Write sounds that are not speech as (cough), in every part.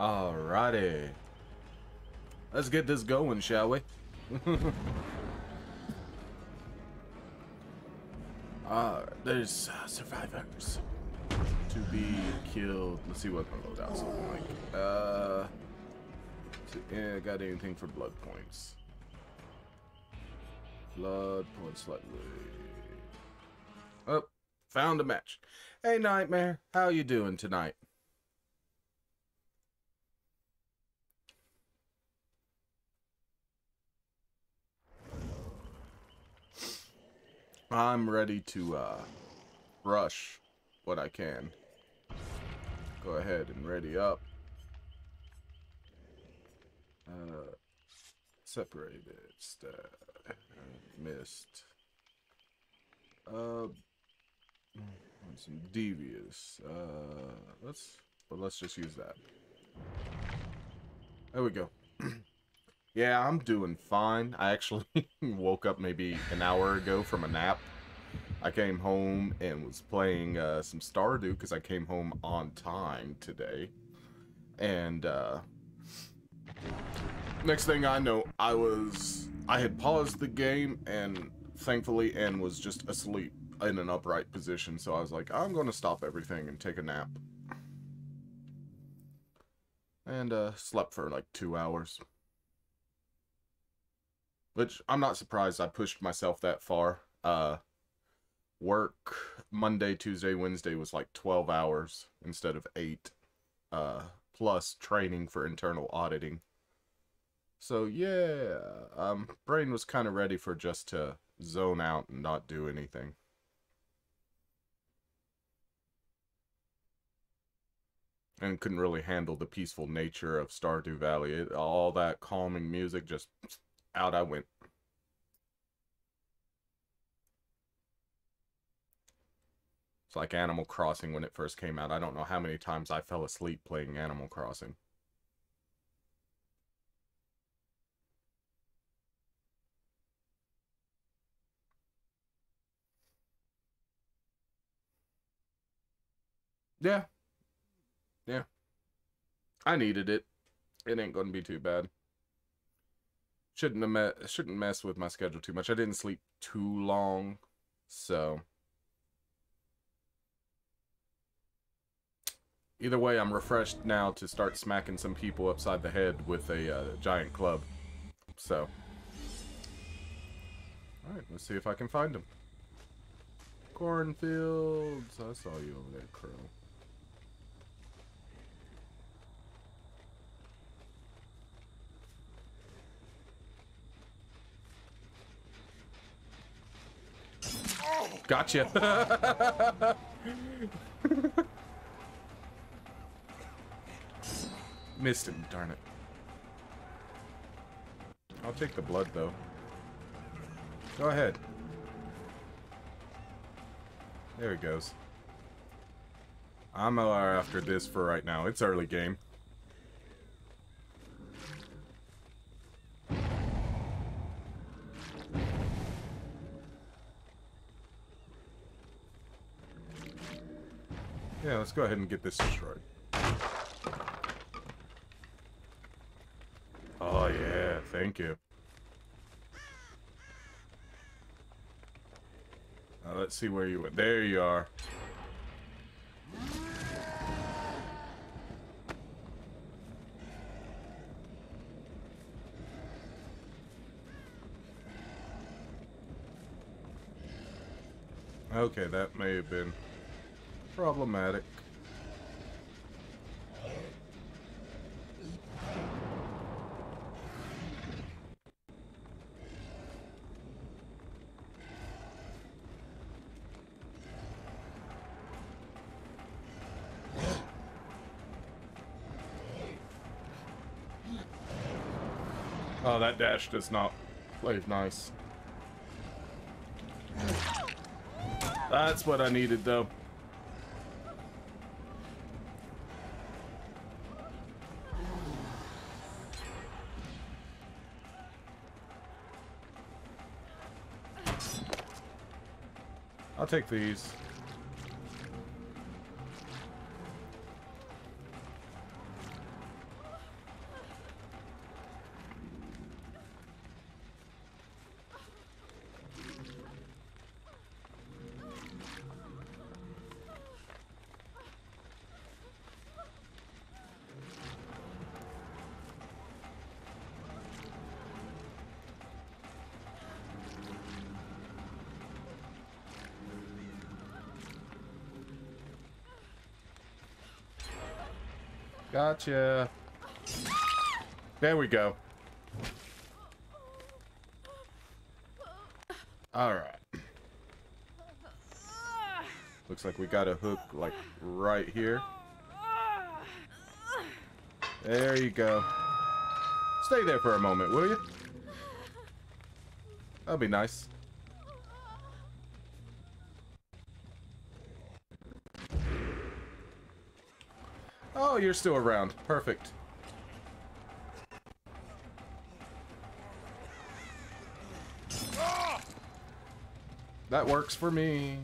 Alrighty. Let's get this going, shall we? (laughs) uh, there's uh, survivors to be killed. Let's see what my loadout's looking like. Uh, yeah, got anything for blood points? Blood points slightly. Oh, found a match. Hey, Nightmare, how you doing tonight? I'm ready to uh, rush what I can. Go ahead and ready up. Uh, separated, missed. Uh, some devious. Uh, let's, but let's just use that. There we go. (clears throat) Yeah, I'm doing fine. I actually (laughs) woke up maybe an hour ago from a nap. I came home and was playing uh, some Stardew because I came home on time today. And uh, next thing I know, I was I had paused the game and thankfully and was just asleep in an upright position. So I was like, I'm going to stop everything and take a nap. And uh, slept for like two hours. Which I'm not surprised I pushed myself that far. Uh, work Monday, Tuesday, Wednesday was like 12 hours instead of 8. Uh, plus training for internal auditing. So yeah, um, brain was kind of ready for just to zone out and not do anything. And couldn't really handle the peaceful nature of Stardew Valley. It, all that calming music just out I went. It's like Animal Crossing when it first came out. I don't know how many times I fell asleep playing Animal Crossing. Yeah. Yeah. I needed it. It ain't gonna be too bad. Shouldn't me shouldn't mess with my schedule too much. I didn't sleep too long, so either way, I'm refreshed now to start smacking some people upside the head with a uh, giant club. So, all right, let's see if I can find them. Cornfields, I saw you over there, Crow. Gotcha. (laughs) Missed him, darn it. I'll take the blood, though. Go ahead. There he goes. I'm after this for right now. It's early game. Let's go ahead and get this destroyed. Oh yeah, thank you. Now let's see where you went. There you are. Okay, that may have been problematic. Oh, that dash does not play nice. That's what I needed, though. Take these. Gotcha. There we go. Alright. Looks like we got a hook, like, right here. There you go. Stay there for a moment, will you? That'll be nice. Oh, you're still around. Perfect. That works for me.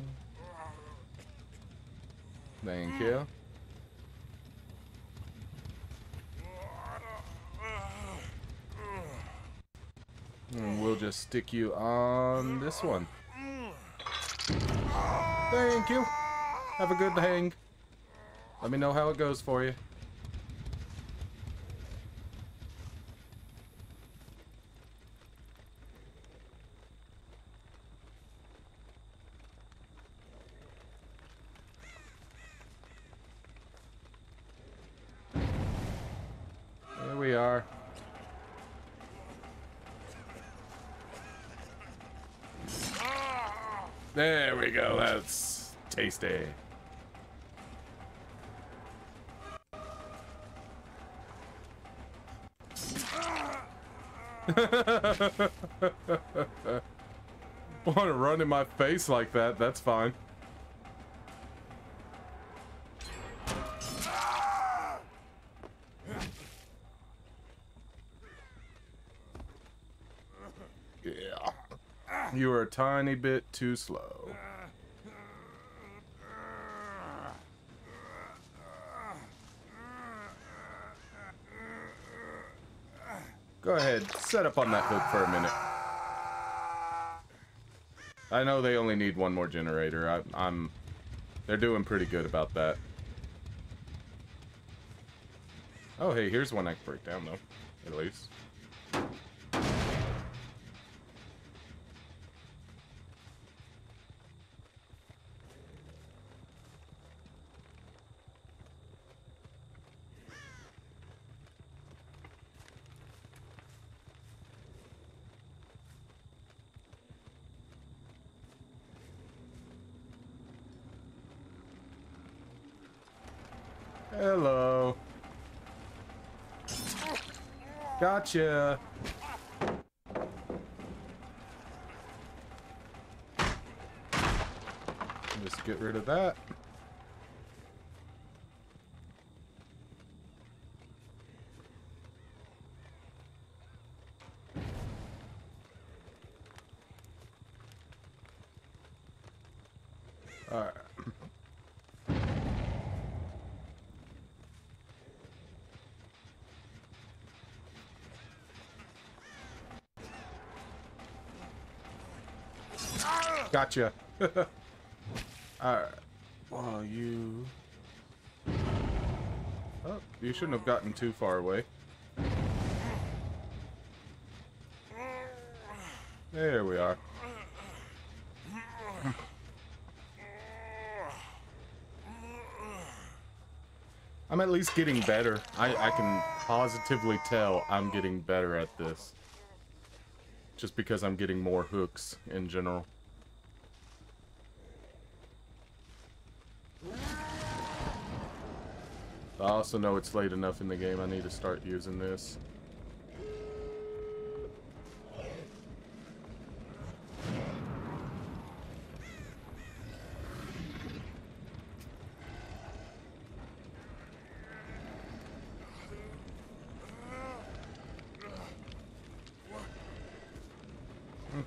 Thank you. And we'll just stick you on this one. Thank you. Have a good hang. Let me know how it goes for you. There we are. There we go. That's tasty. (laughs) Want to run in my face like that? That's fine. Yeah. You are a tiny bit too slow. Set up on that hook for a minute. I know they only need one more generator. I, I'm... They're doing pretty good about that. Oh, hey, here's one I can break down, though. At least. Hello. Gotcha. Just get rid of that. Alright. Gotcha. (laughs) Alright. Well, you... Oh, you shouldn't have gotten too far away. There we are. (laughs) I'm at least getting better. I, I can positively tell I'm getting better at this. Just because I'm getting more hooks in general. I also know it's late enough in the game I need to start using this.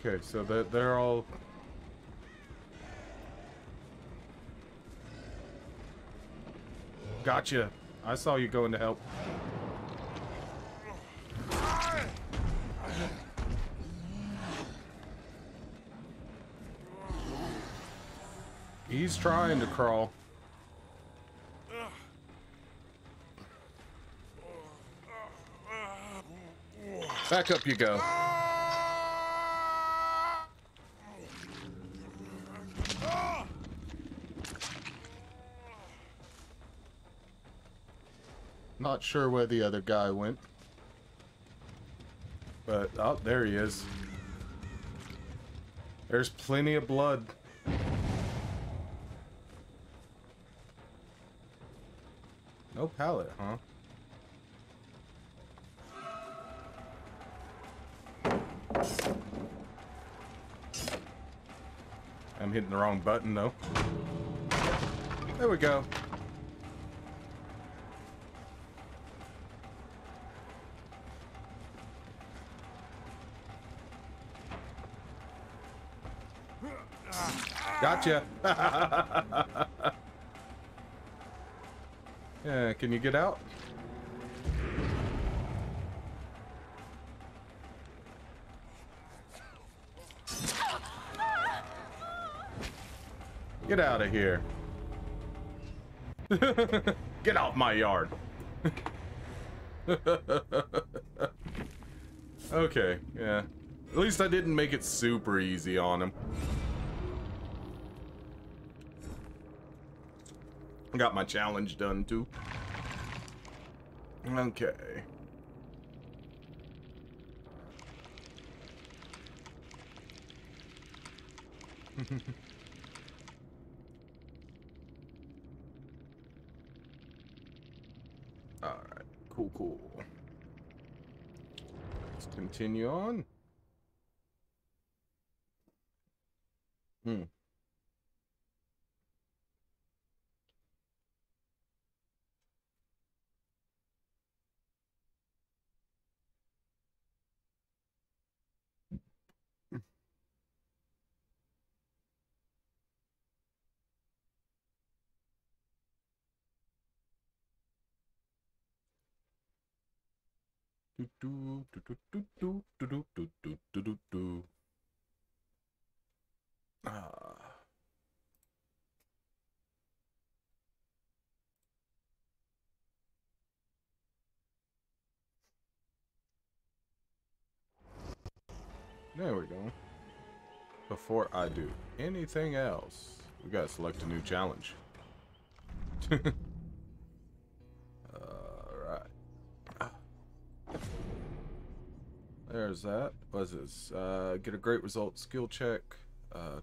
Okay, so they're, they're all... Gotcha. I saw you going to help. He's trying to crawl. Back up you go. Not sure where the other guy went. But, oh, there he is. There's plenty of blood. No pallet, huh? I'm hitting the wrong button, though. There we go. Gotcha. (laughs) yeah, can you get out? Get out of here. (laughs) Get out my yard. (laughs) okay, yeah. At least I didn't make it super easy on him. Got my challenge done too. Okay. (laughs) Alright, cool, cool. Let's continue on. Hmm. Do do do do do do do do do do. Ah. There we go. Before I do anything else, we gotta select a new challenge. (laughs) There's that. What's this? Uh, get a great result skill check. Uh,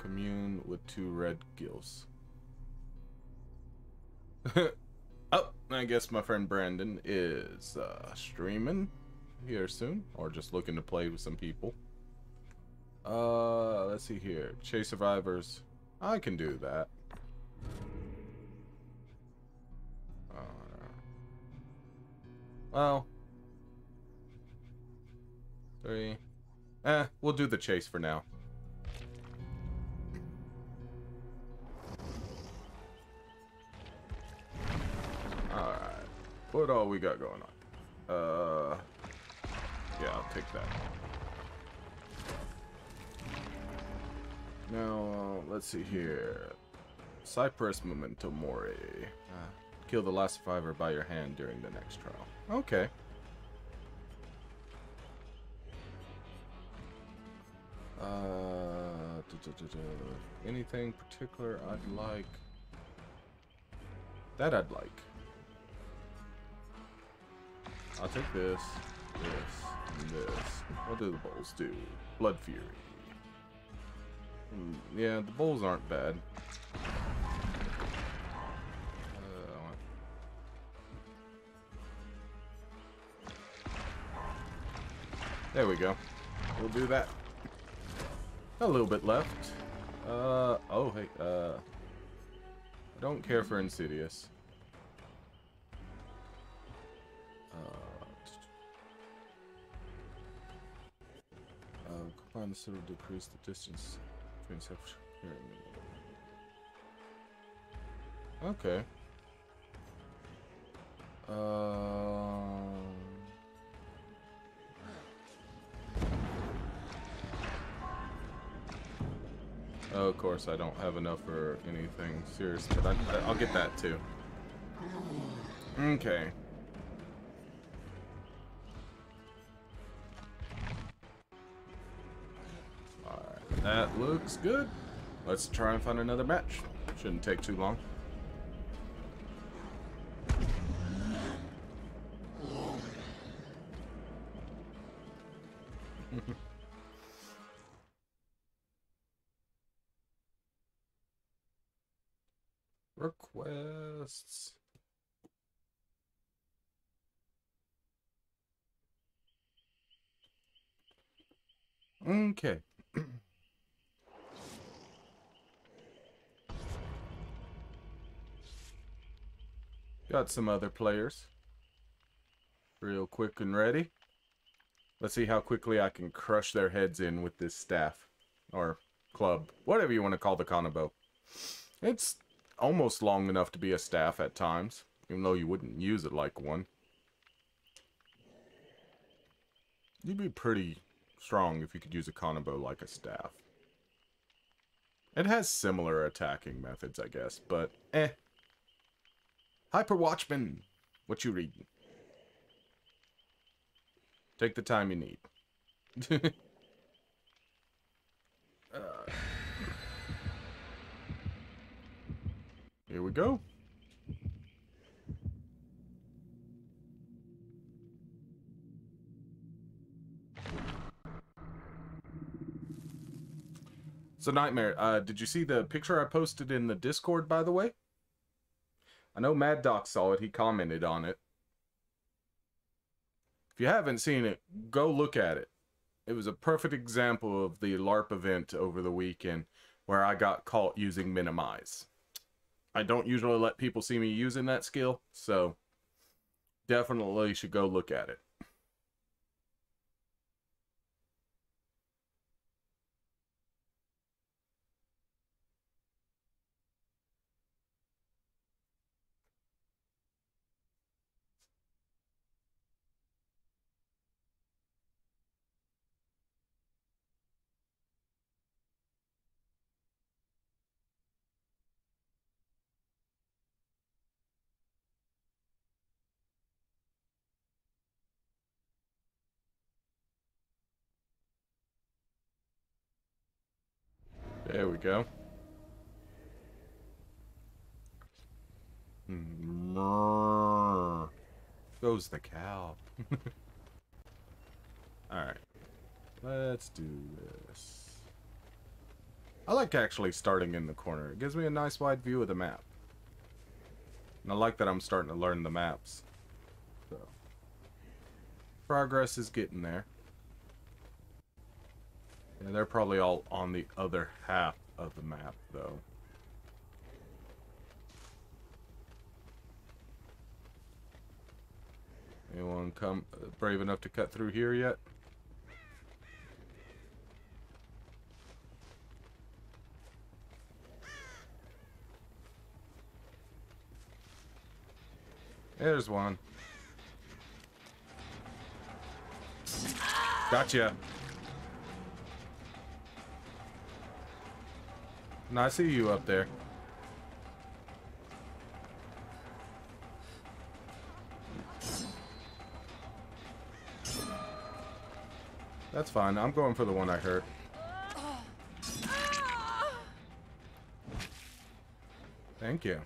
commune with two red gills. (laughs) oh, I guess my friend Brandon is uh, streaming here soon, or just looking to play with some people. Uh, let's see here. Chase survivors. I can do that. Uh, well, Three. Eh, we'll do the chase for now. Alright. What all we got going on? Uh... Yeah, I'll take that. Now, uh, let's see here. Cypress Memento Mori. Uh, kill the last survivor by your hand during the next trial. Okay. Uh, anything particular I'd like? That I'd like. I'll take this, this, this. What do the bowls do? Blood Fury. Mm, yeah, the bowls aren't bad. Uh, there we go. We'll do that. A little bit left. Uh, oh, hey, uh, I don't care for Insidious. Uh, uh, combine the sort of decrease the distance between separate. Okay. Um. Oh, of course, I don't have enough for anything serious, but I, I'll get that too. Okay. Alright, that looks good. Let's try and find another match. Shouldn't take too long. Okay. (clears throat) Got some other players. Real quick and ready. Let's see how quickly I can crush their heads in with this staff. Or club. Whatever you want to call the kanabo. It's almost long enough to be a staff at times. Even though you wouldn't use it like one. You'd be pretty strong if you could use a kanabo like a staff. It has similar attacking methods, I guess, but eh. Hyper Watchman, what you reading? Take the time you need. (laughs) uh, here we go. So Nightmare, uh, did you see the picture I posted in the Discord, by the way? I know Mad Doc saw it. He commented on it. If you haven't seen it, go look at it. It was a perfect example of the LARP event over the weekend where I got caught using Minimize. I don't usually let people see me using that skill, so definitely should go look at it. There we go. Goes the cow. (laughs) Alright. Let's do this. I like actually starting in the corner. It gives me a nice wide view of the map. And I like that I'm starting to learn the maps. So. Progress is getting there. Yeah, they're probably all on the other half of the map, though. Anyone come uh, brave enough to cut through here yet? There's one. Gotcha. No, I see you up there. That's fine. I'm going for the one I hurt. Thank you.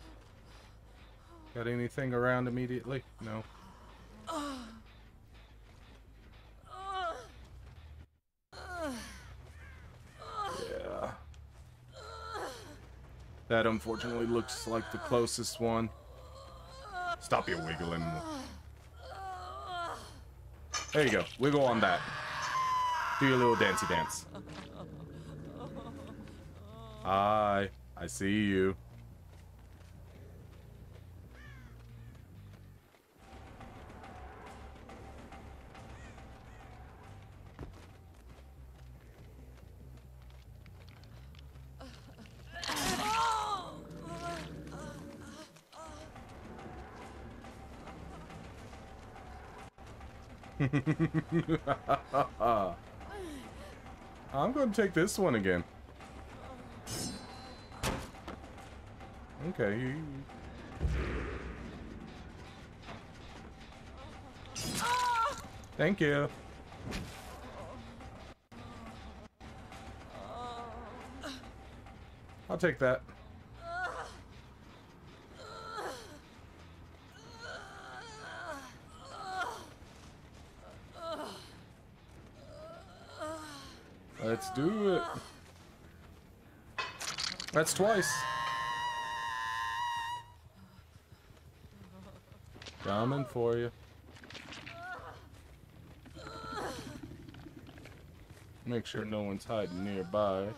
Got anything around immediately? No. That unfortunately looks like the closest one. Stop your wiggling. There you go. Wiggle on that. Do your little dancey dance. Hi. I see you. (laughs) I'm going to take this one again. Okay. Thank you. I'll take that. Let's do it. That's twice. Coming for you. Make sure no one's hiding nearby.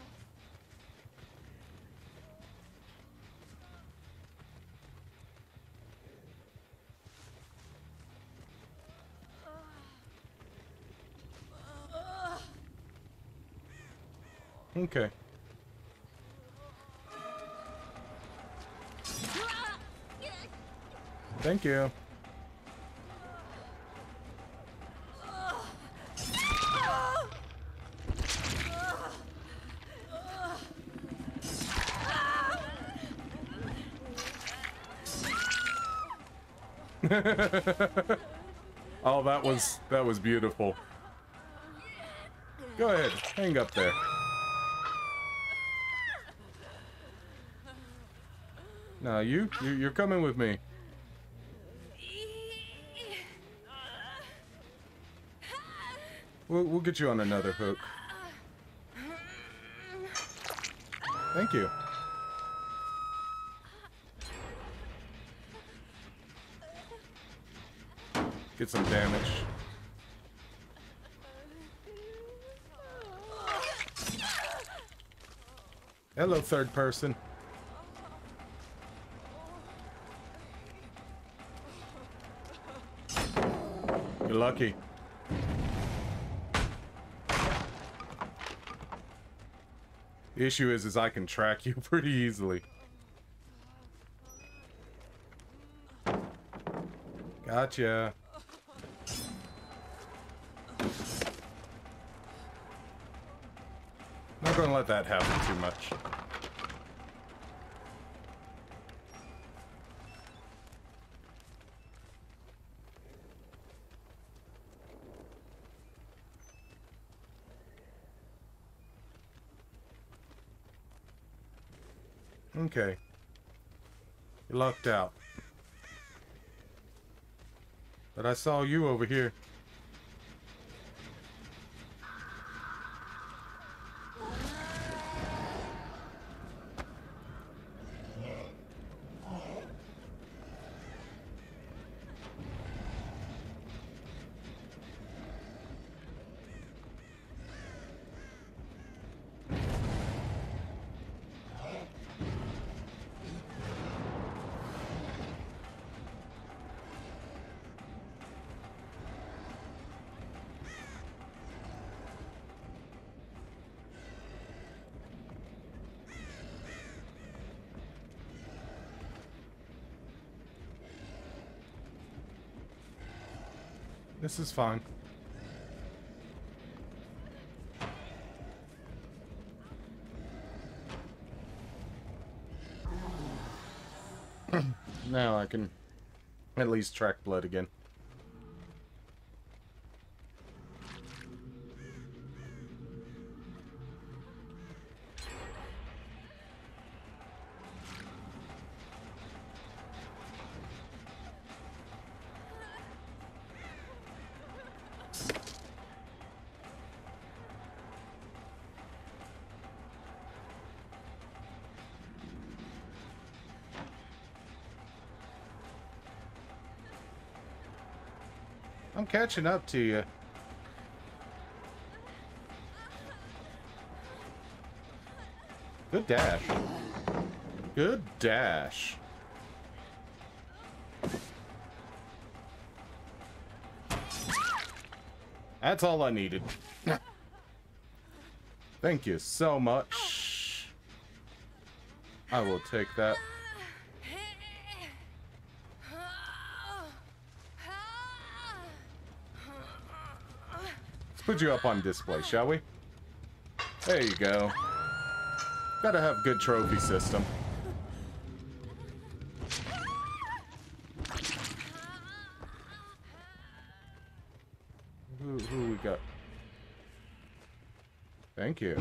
Okay. Thank you. (laughs) oh, that was that was beautiful. Go ahead, hang up there. Now you, you you're coming with me. We'll, we'll get you on another hook. Thank you. Get some damage. Hello, third person. Lucky. The issue is, is I can track you (laughs) pretty easily. Gotcha. Not gonna let that happen too much. Okay. You lucked out. But I saw you over here. This is fine. now I can at least track blood again. Catching up to you. Good dash. Good dash. That's all I needed. Thank you so much. I will take that. Put you up on display, shall we? There you go. Gotta have good trophy system. Who, who we got? Thank you.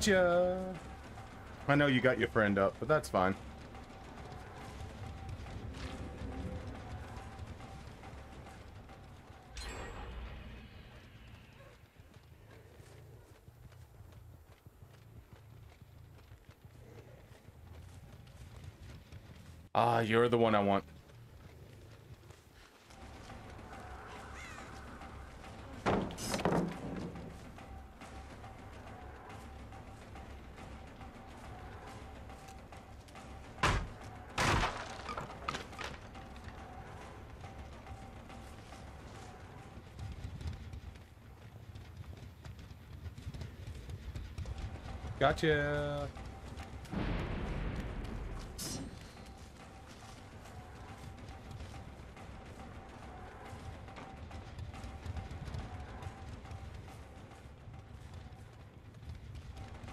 Gotcha! I know you got your friend up, but that's fine. Ah, you're the one I want. Gotcha.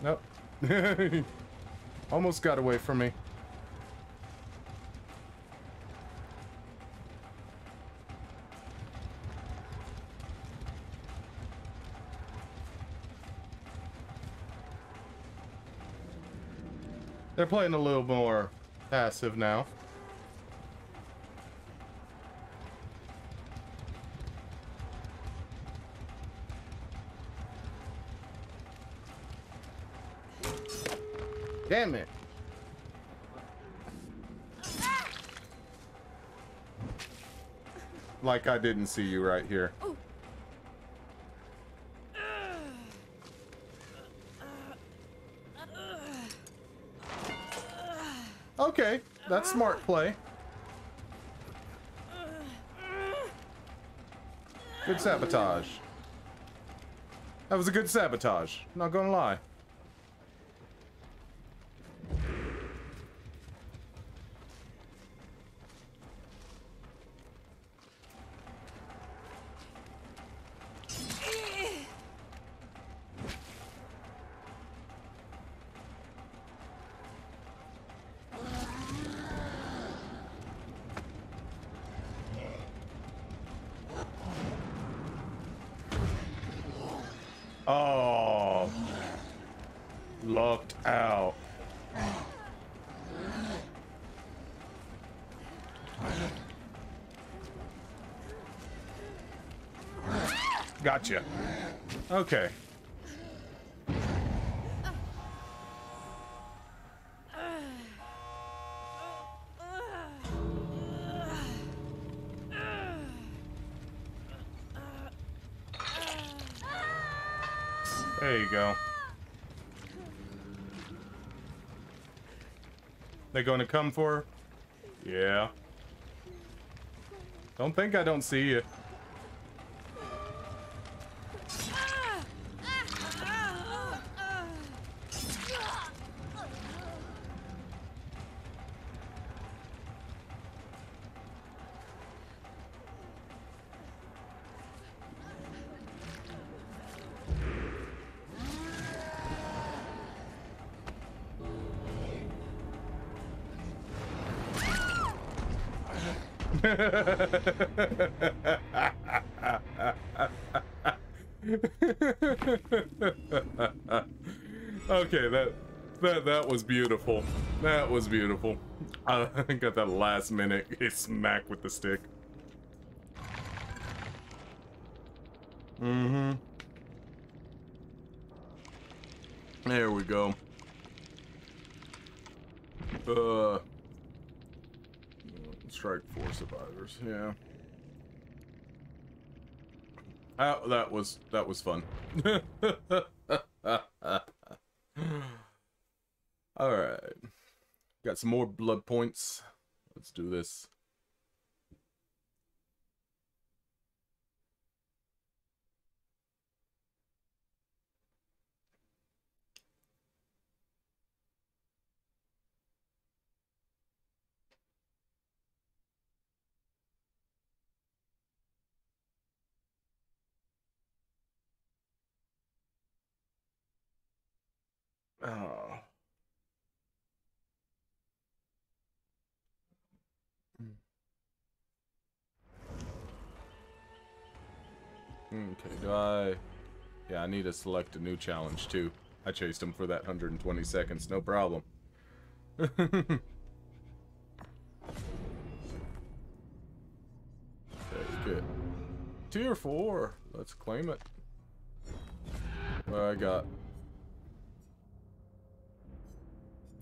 Nope. (laughs) Almost got away from me. They're playing a little more passive now. Damn it. Like I didn't see you right here. Okay, that's smart play. Good sabotage. That was a good sabotage, not gonna lie. Gotcha. Okay. There you go. They going to come for her? Yeah. Don't think I don't see you. Okay, that that that was beautiful. That was beautiful. I (laughs) got that last minute smack with the stick. Mm-hmm. There we go. Uh strike four yeah. That was that was fun. (laughs) All right, got some more blood points. Let's do this. Oh. Okay, do I... Need to select a new challenge too. I chased him for that 120 seconds, no problem. (laughs) Take it. Tier 4. Let's claim it. What I got?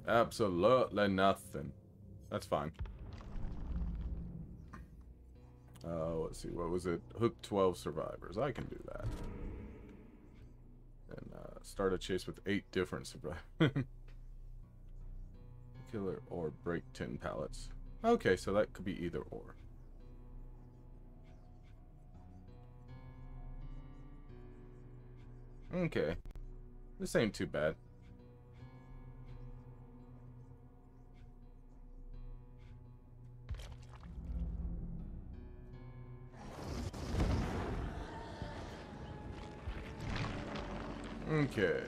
Absolutely nothing. That's fine. Uh, let's see, what was it? Hook 12 survivors. I can do that. Start a chase with eight different survivors. (laughs) Killer or break 10 pallets. Okay, so that could be either or. Okay. This ain't too bad. Okay.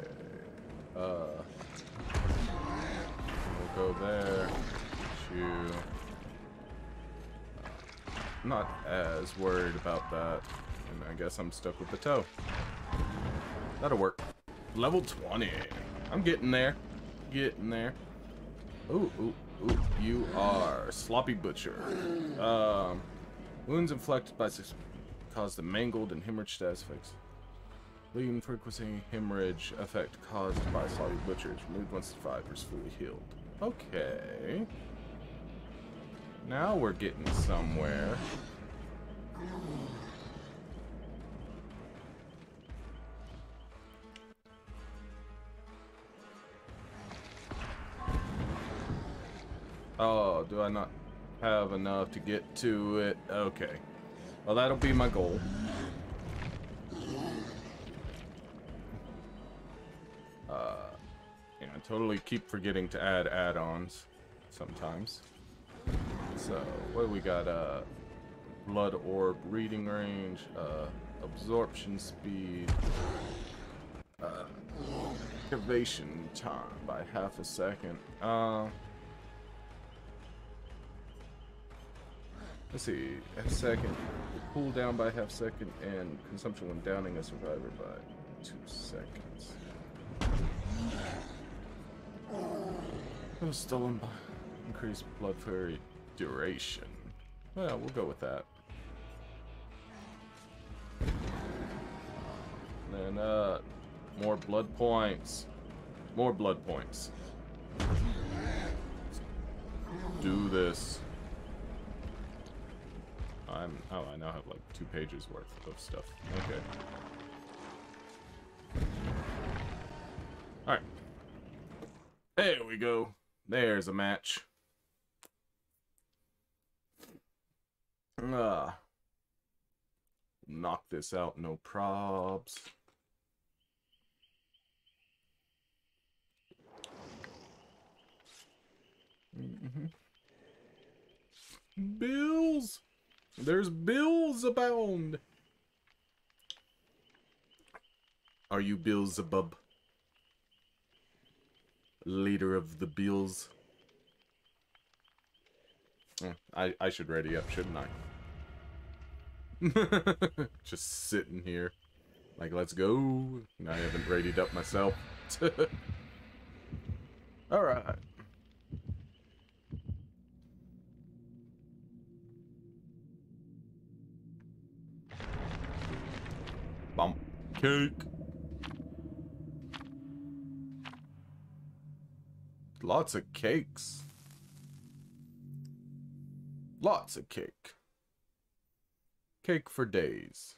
Uh, we'll go there. Shoe. Not as worried about that. And I guess I'm stuck with the toe. That'll work. Level 20. I'm getting there. Getting there. Ooh, ooh, ooh. You are Sloppy Butcher. Um, wounds inflicted by six cause the mangled and hemorrhage status effects. Bleeding frequency hemorrhage effect caused by Sloppy Butcher is removed once the survivor is fully healed. Okay. Now we're getting somewhere. Oh, do I not have enough to get to it? Okay. Well, that'll be my goal. Totally keep forgetting to add add-ons sometimes. So, what do we got? Uh, blood orb, reading range, uh, absorption speed, uh, activation time by half a second. Uh, Let's see, a second. Cool down by half second and consumption when downing a survivor by two seconds. Was stolen by increased Blood Fury duration. Well, we'll go with that. And then, uh, more blood points. More blood points. Do this. I'm, oh, I now have like two pages worth of stuff. Okay. Alright. There we go. There's a match. Ah. Knock this out, no probs. Mm -hmm. Bills! There's bills abound. Are you Beelzebub? Leader of the? Oh, I, I should ready up, shouldn't I? (laughs) Just sitting here. Like, let's go. I haven't readied up myself. (laughs) Alright. Bump. Cake. Lots of cakes. Lots of cake. Cake for days.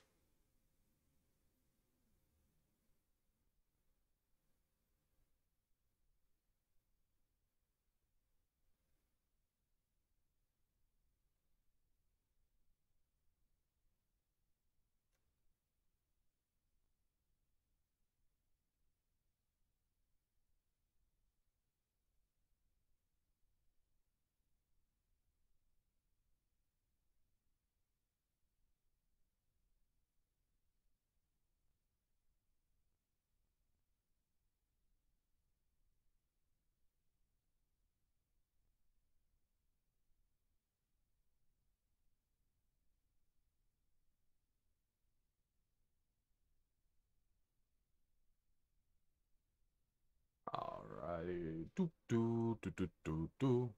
Do, do, do, do, do, do.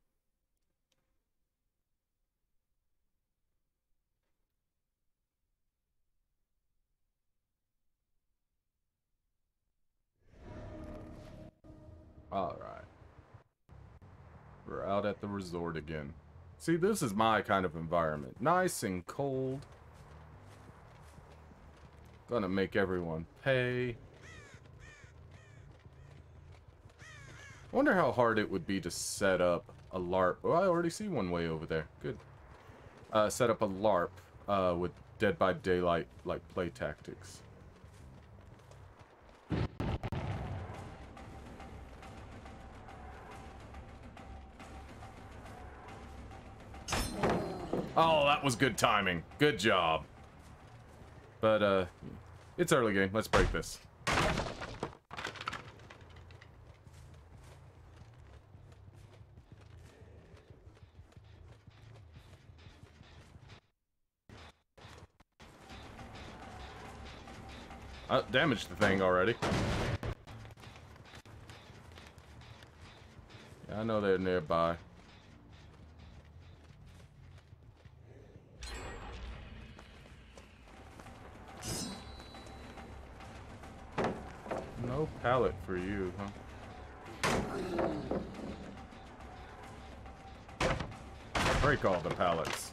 All right. We're out at the resort again. See, this is my kind of environment. Nice and cold. Gonna make everyone pay. I wonder how hard it would be to set up a LARP. Oh, I already see one way over there. Good. Uh, set up a LARP uh, with Dead by Daylight like play tactics. Oh, that was good timing. Good job. But, uh, it's early game. Let's break this. Uh, damaged the thing already. Yeah, I know they're nearby. No pallet for you, huh? Break all the pallets.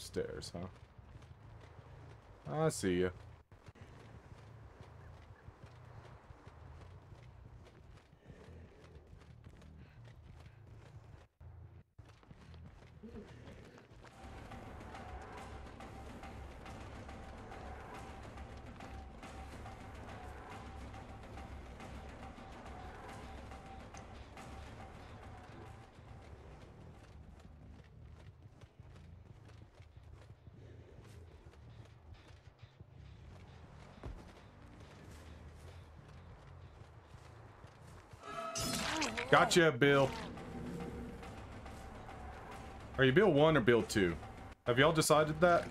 Upstairs, huh? I see you. Gotcha, Bill. Are you Bill 1 or Bill 2? Have y'all decided that?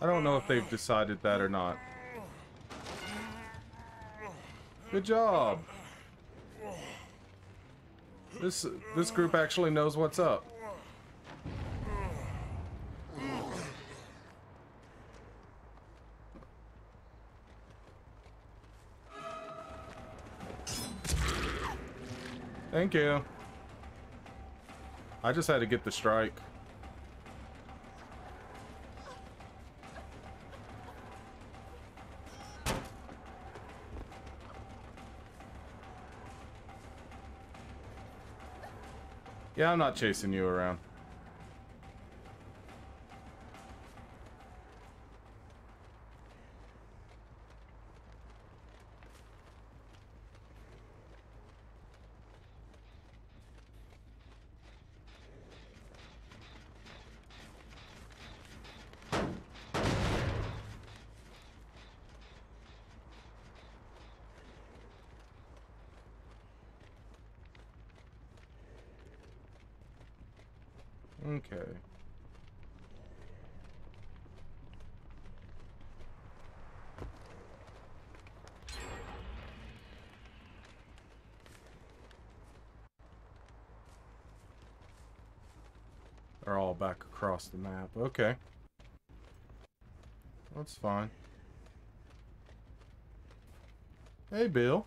I don't know if they've decided that or not. Good job. This this group actually knows what's up. Thank you. I just had to get the strike. Yeah, I'm not chasing you around. Okay. They're all back across the map. Okay. That's fine. Hey, Bill.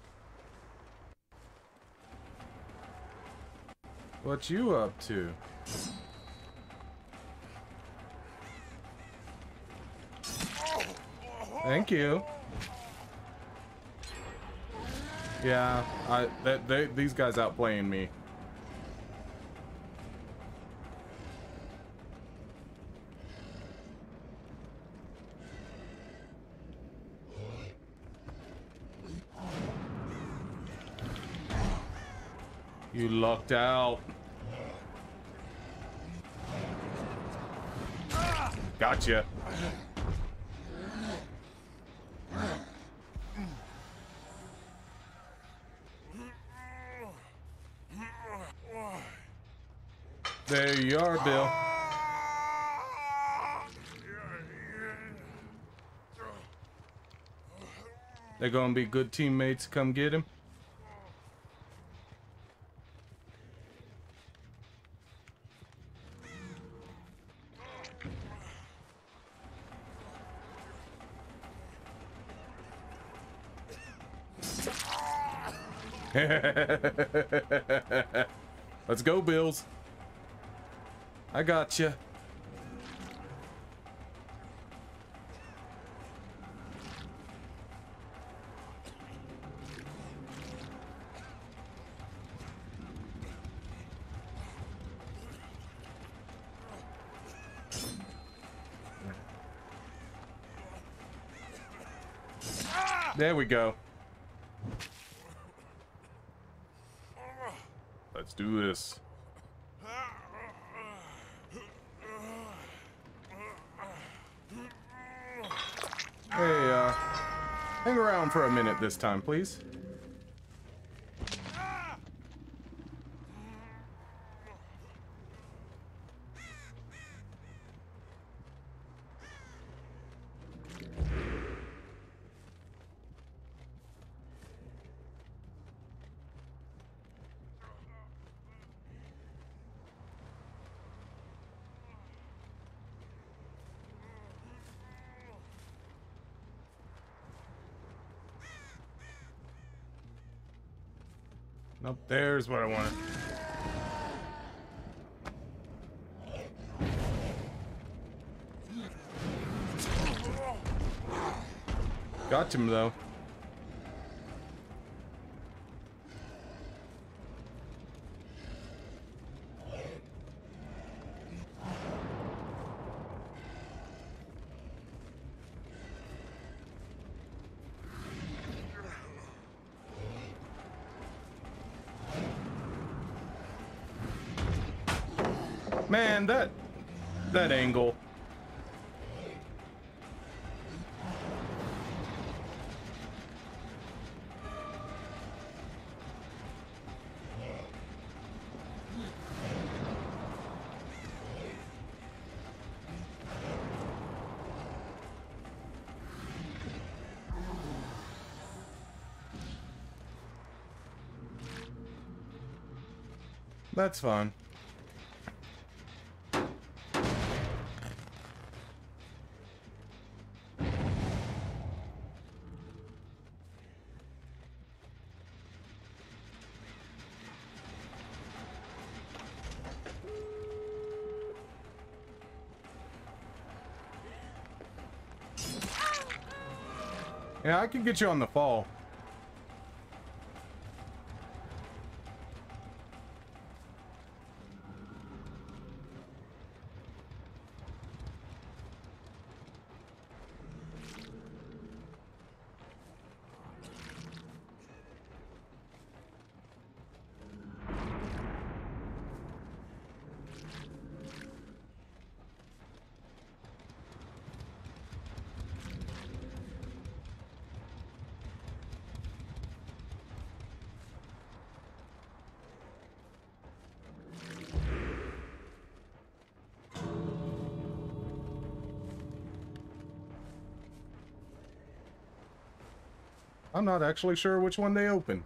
What you up to? Thank you. Yeah, I that they, these guys outplaying me. You lucked out. Gotcha. There you are, Bill. They're gonna be good teammates. Come get him. (laughs) Let's go, Bills. I got you. There we go. Let's do this. Hey, uh, hang around for a minute this time, please. Nope, there's what I wanted. Got him though. That that angle. That's fine. Yeah, I can get you on the fall. Not actually sure which one they opened.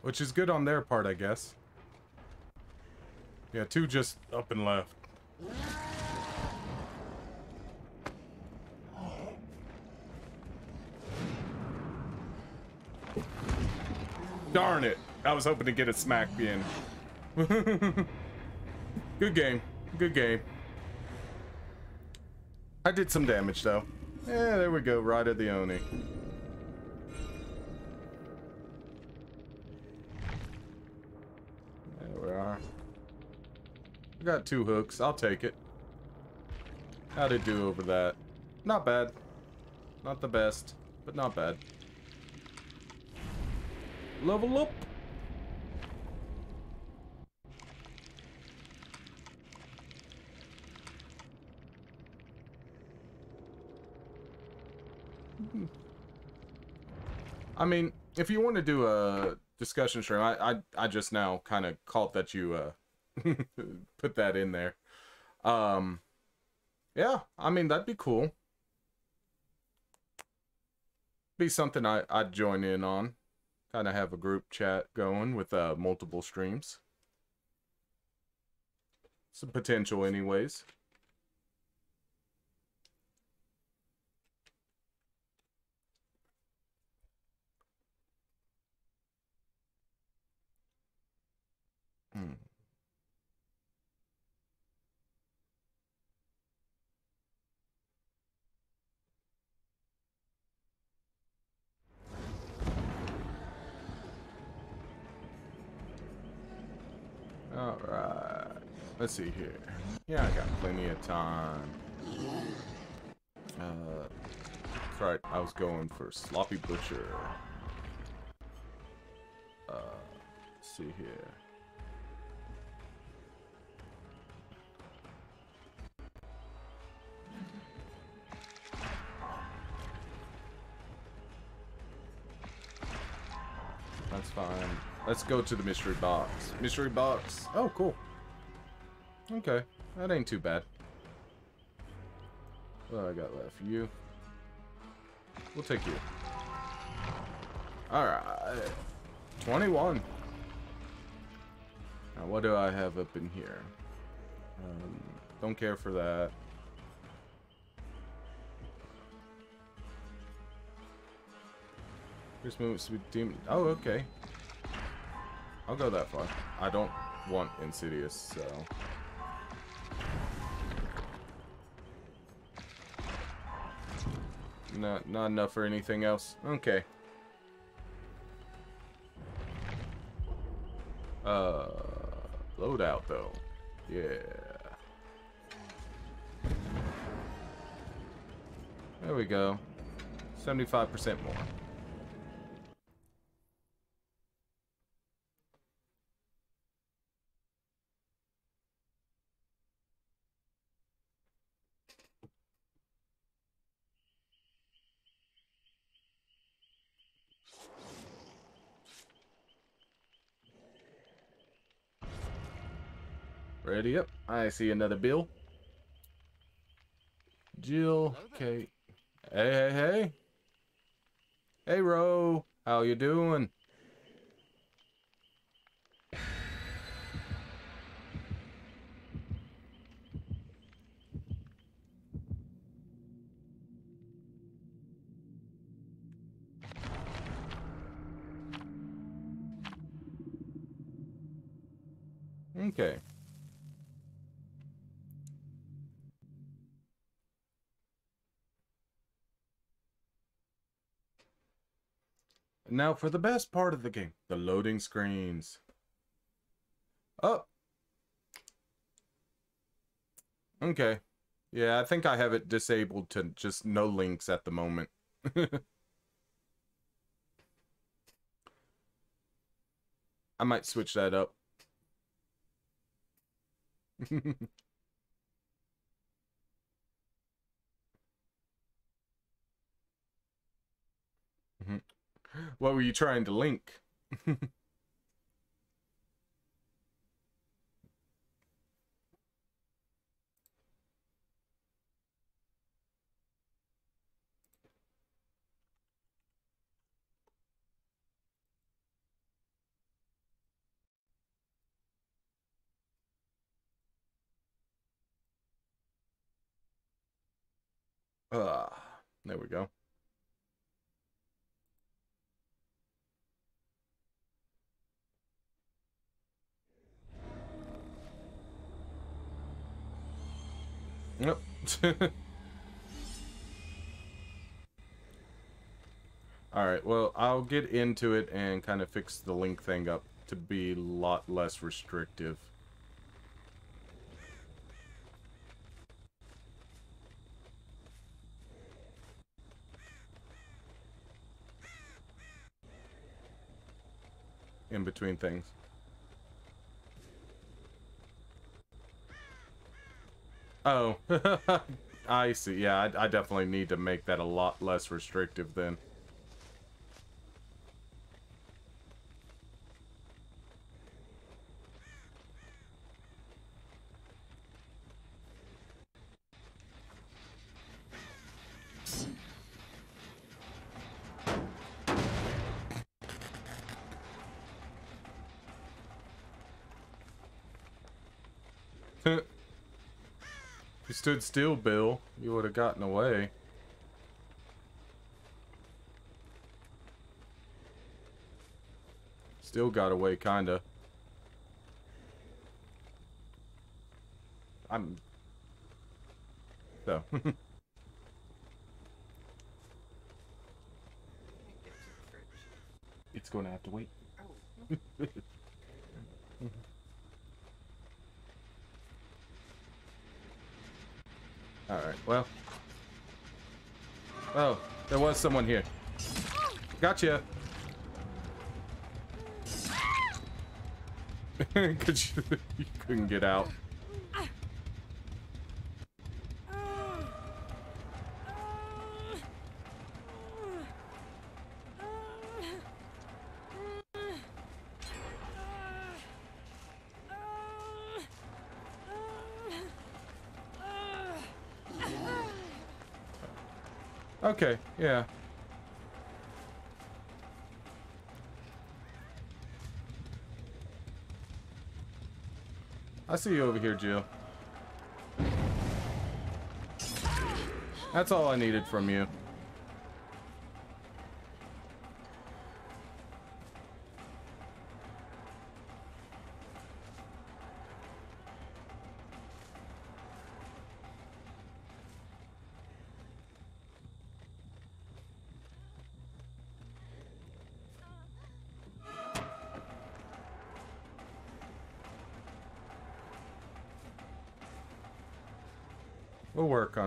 Which is good on their part, I guess. Yeah, two just up and left. Darn it. I was hoping to get a smack in. (laughs) good game. Good game. I did some damage, though. Yeah, there we go. Right at the Oni. There we are. We got two hooks. I'll take it. How'd it do over that? Not bad. Not the best, but not bad. Level up. I mean, if you want to do a discussion stream. I I, I just now kind of caught that you uh (laughs) put that in there. Um, yeah, I mean that'd be cool. Be something I I'd join in on. Kind of have a group chat going with uh multiple streams. Some potential, anyways. Hmm. Alright. Let's see here. Yeah, I got plenty of time. Uh, right. I was going for Sloppy Butcher. Uh, let's see here. That's fine. Let's go to the mystery box. Mystery box. Oh, cool. Okay. That ain't too bad. What I got left? You. We'll take you. Alright. 21. Now, what do I have up in here? Um, don't care for that. First moves to be demon. Oh, okay. I'll go that far. I don't want Insidious, so... Not, not enough for anything else. Okay. Uh, loadout though. Yeah. There we go. 75% more. Ready up. I see another bill. Jill, Kate. Hey, hey, hey. Hey, Ro. How you doing? Now for the best part of the game, the loading screens. Oh. Okay. Yeah, I think I have it disabled to just no links at the moment. (laughs) I might switch that up. (laughs) What were you trying to link? (laughs) Ah, there we go. Yep. (laughs) Alright, well, I'll get into it and kind of fix the link thing up to be a lot less restrictive. In between things. Oh, (laughs) I see. Yeah, I, I, definitely need to make that a lot less restrictive then. if you stood still, Bill, you would have gotten away. Still got away, kinda. I'm... (laughs) So. (laughs) it's going to have to wait. Oh, Alright, well. Oh, there was someone here. Gotcha. (laughs) Cause you, (laughs) you couldn't get out. Okay, yeah. See you over here, Jill. That's all I needed from you.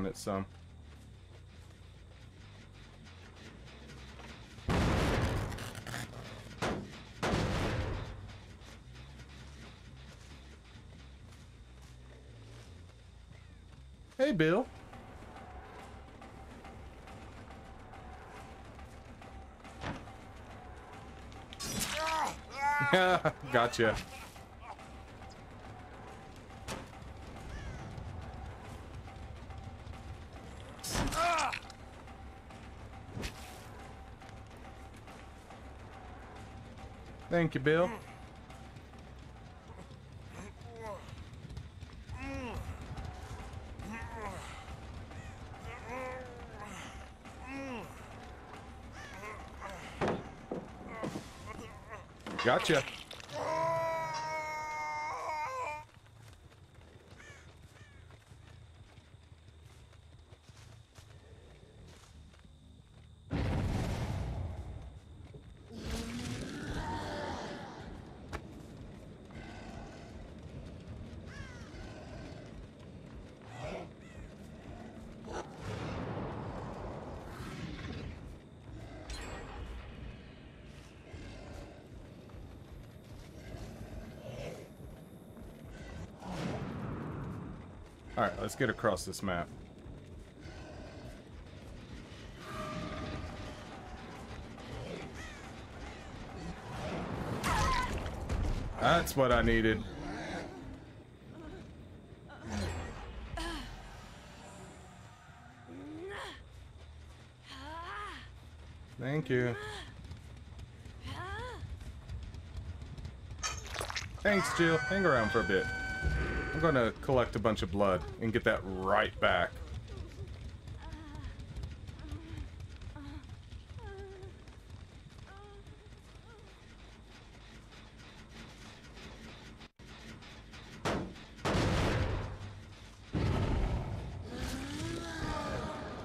It some. Hey, Bill. (laughs) gotcha. Thank you, Bill. Gotcha. Alright, let's get across this map. That's what I needed. Thank you. Thanks, Jill. Hang around for a bit. I'm gonna collect a bunch of blood and get that right back.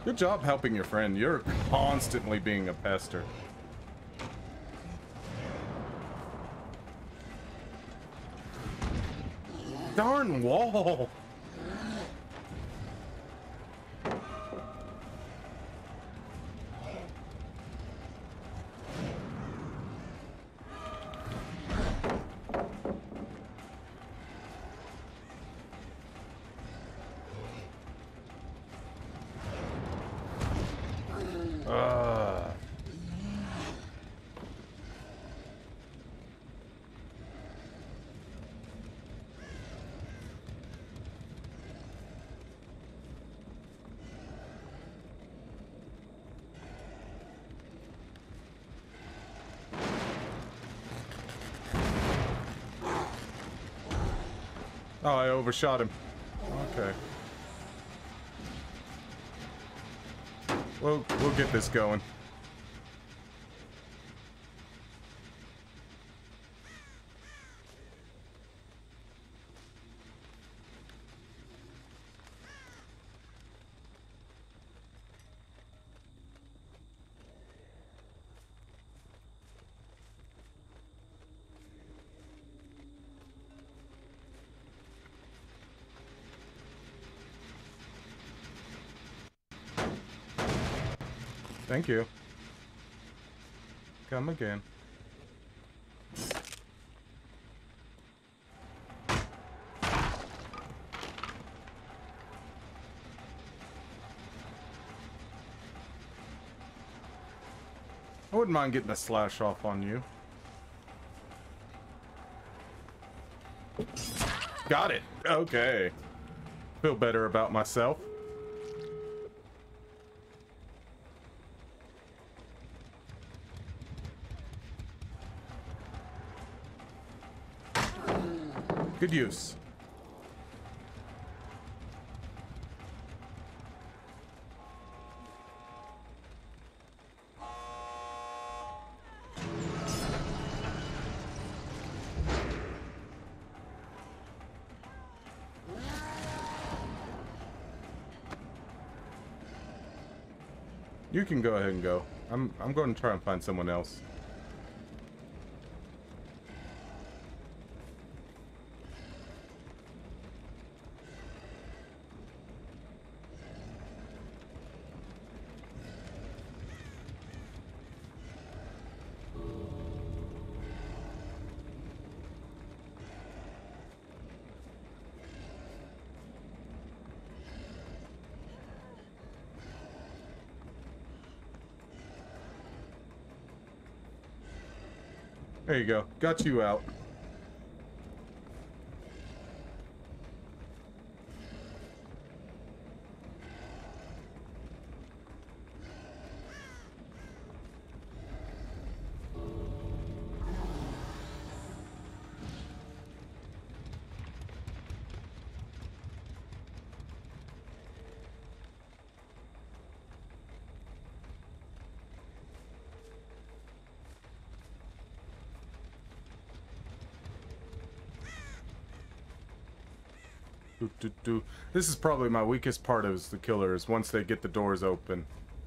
Good job helping your friend. You're constantly being a pester. Wall! Overshot him. Okay. We'll, we'll get this going. Thank you. Come again. I wouldn't mind getting a slash off on you. Got it. Okay. Feel better about myself. Good use. You can go ahead and go. I'm I'm going to try and find someone else. There you go. Got you out. This is probably my weakest part of the killers once they get the doors open.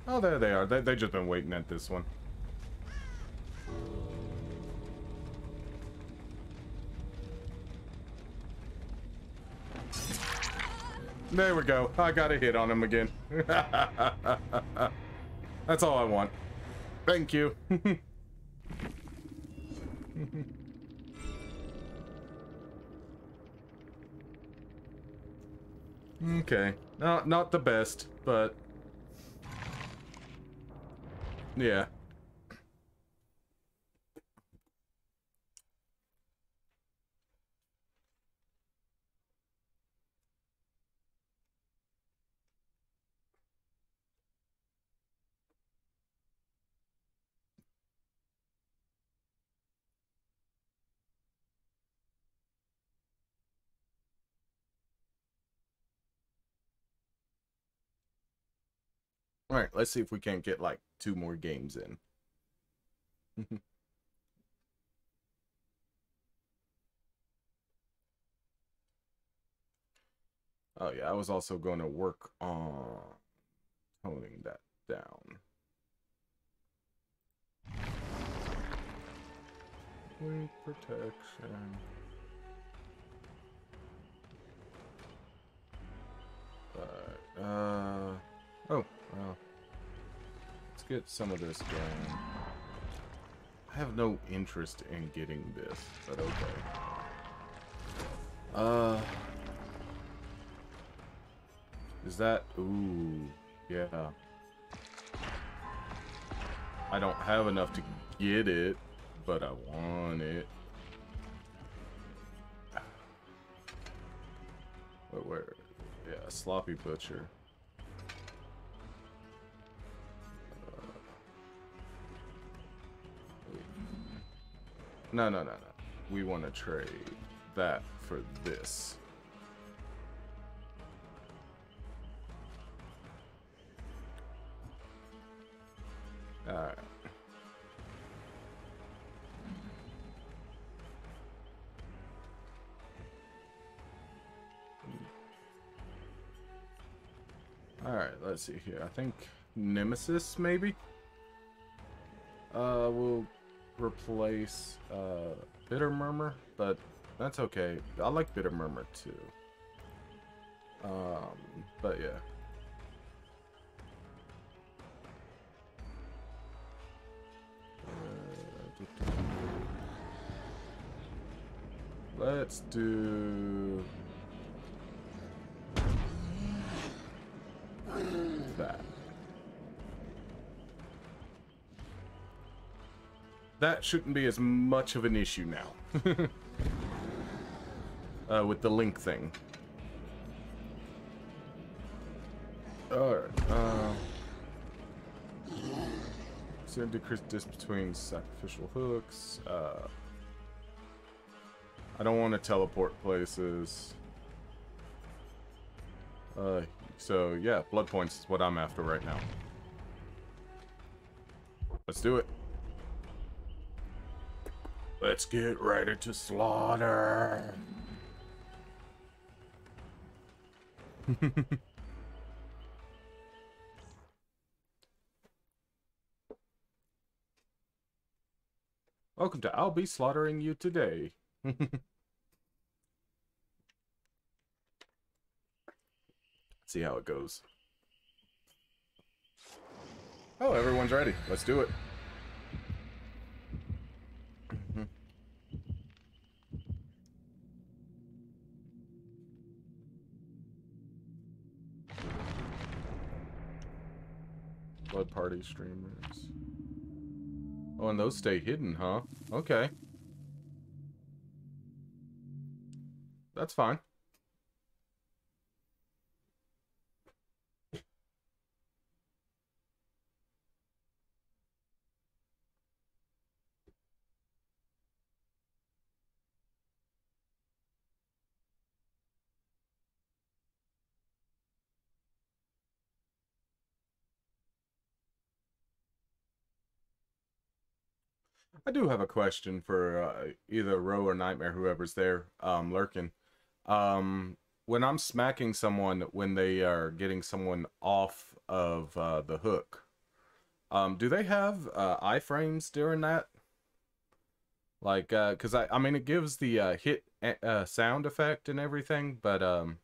Oh, there they are. They, they just been waiting at this one. There we go. I got a hit on him again. (laughs) That's all I want. Thank you. (laughs) Okay. No, not the best, but... Yeah. All right, let's see if we can't get like two more games in. (laughs) oh yeah, I was also going to work on toning that down. Weak protection. But, uh, oh, well get some of this going. I have no interest in getting this, but okay. Uh... Is that... Ooh, yeah. I don't have enough to get it, but I want it. But where? Yeah, Sloppy Butcher. No, no, no, no. We want to trade that for this. Alright. Alright, let's see here. I think Nemesis, maybe? Uh, we'll replace, uh, Bitter Murmur, but that's okay. I like Bitter Murmur, too. Um, but yeah. Let's do that. That shouldn't be as much of an issue now. (laughs) uh, with the link thing. Alright, uh... So decrease distance between sacrificial hooks, uh... I don't want to teleport places. Uh, so yeah, blood points is what I'm after right now. Let's do it. Let's get ready to slaughter. (laughs) Welcome to I'll Be Slaughtering You Today. (laughs) See how it goes. Oh, everyone's ready. Let's do it. Blood party streamers. Oh, and those stay hidden, huh? Okay. That's fine. I do have a question for uh, either Roe or Nightmare, whoever's there um, lurking. Um, when I'm smacking someone when they are getting someone off of uh, the hook, um, do they have uh, iframes during that? Like, because uh, I, I mean, it gives the uh, hit uh, sound effect and everything, but um,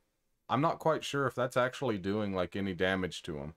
I'm not quite sure if that's actually doing like any damage to them.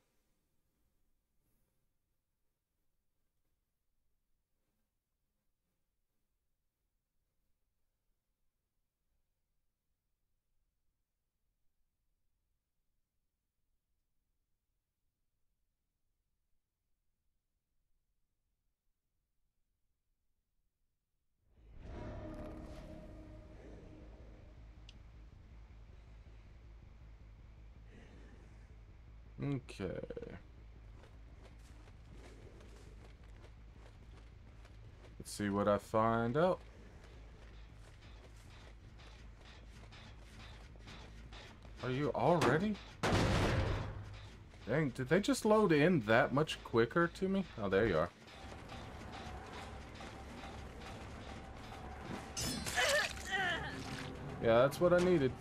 Okay. Let's see what I find out. Are you already? Dang, did they just load in that much quicker to me? Oh, there you are. Yeah, that's what I needed.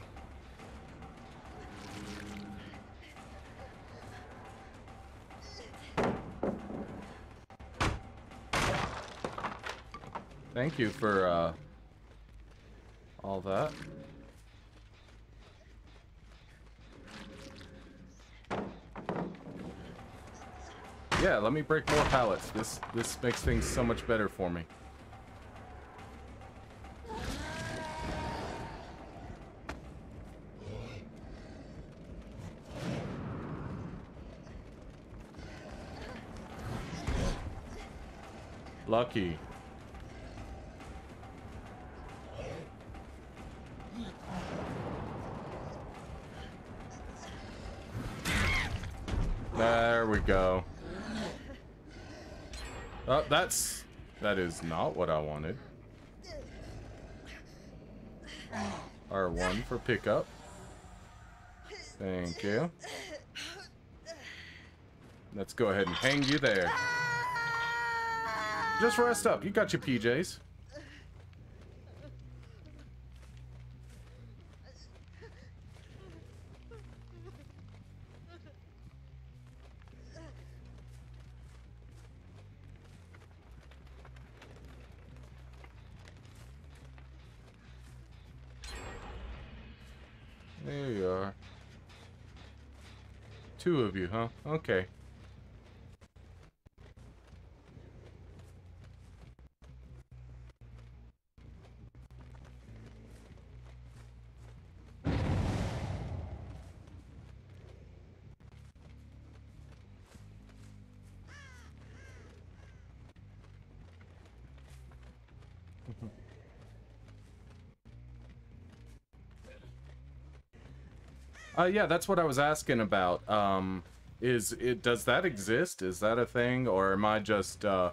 Thank you for uh, all that. Yeah, let me break more pallets. This this makes things so much better for me. Lucky. There we go. Oh, that's... That is not what I wanted. R1 for pickup. Thank you. Let's go ahead and hang you there. Just rest up. You got your PJs. Of you, huh? Okay. Uh, yeah, that's what I was asking about. Um, is it does that exist? Is that a thing, or am I just uh,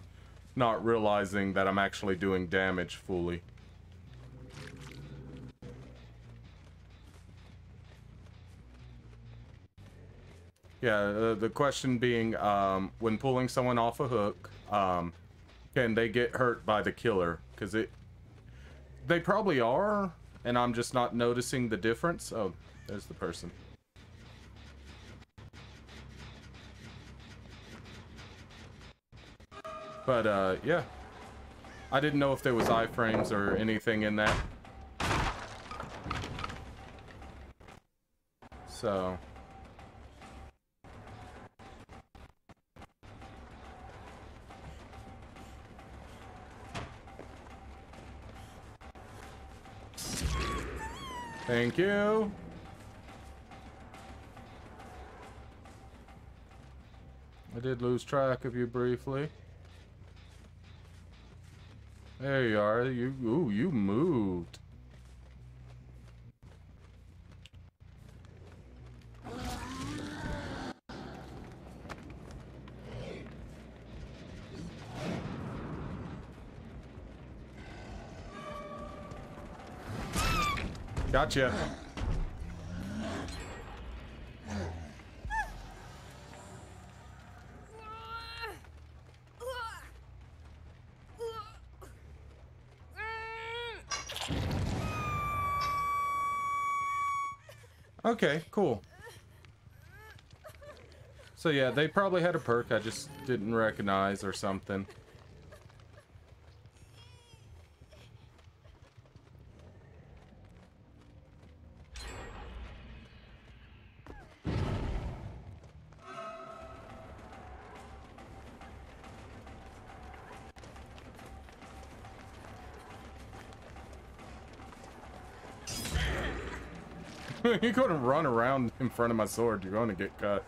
not realizing that I'm actually doing damage fully? Yeah, uh, the question being, um, when pulling someone off a hook, um, can they get hurt by the killer? Because it, they probably are, and I'm just not noticing the difference. Oh, there's the person. But, uh, yeah. I didn't know if there was iframes or anything in that. So... Thank you. I did lose track of you briefly. There you are. You ooh, you moved. Gotcha. Okay, cool. So yeah, they probably had a perk I just didn't recognize or something. (laughs) You're going to run around in front of my sword. You're going to get cut.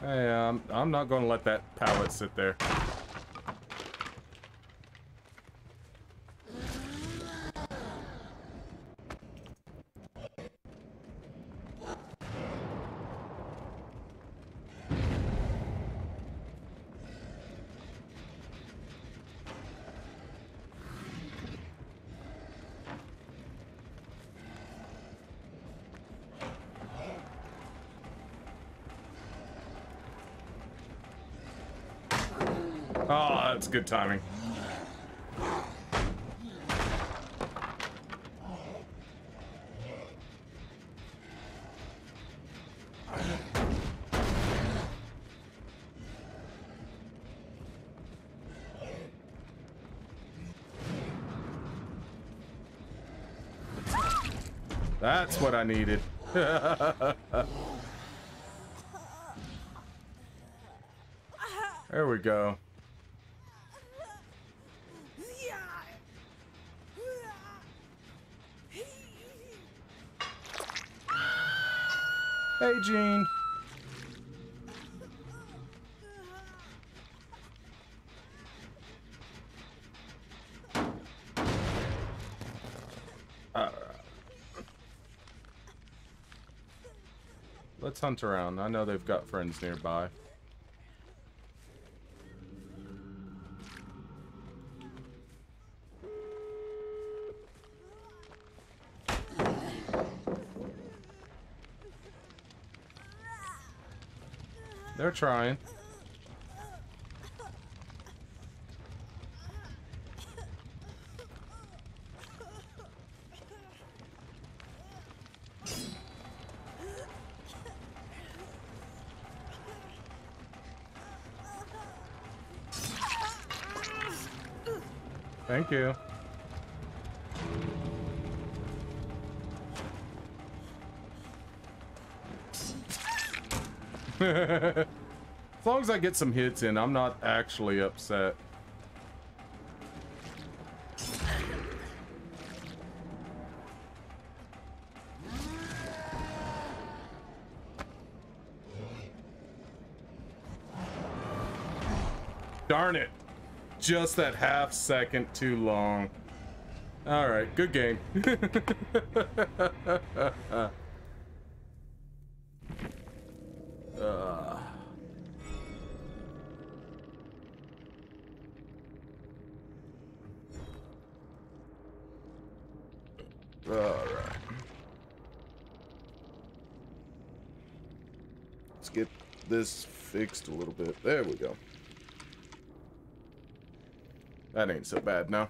Hey, um, I'm not going to let that pallet sit there. Oh, that's good timing. That's what I needed. (laughs) there we go. Hey, Gene. Uh, let's hunt around. I know they've got friends nearby. trying. Thank you. (laughs) as long as I get some hits in, I'm not actually upset. Darn it. Just that half second too long. Alright, good game. (laughs) fixed a little bit. There we go. That ain't so bad now.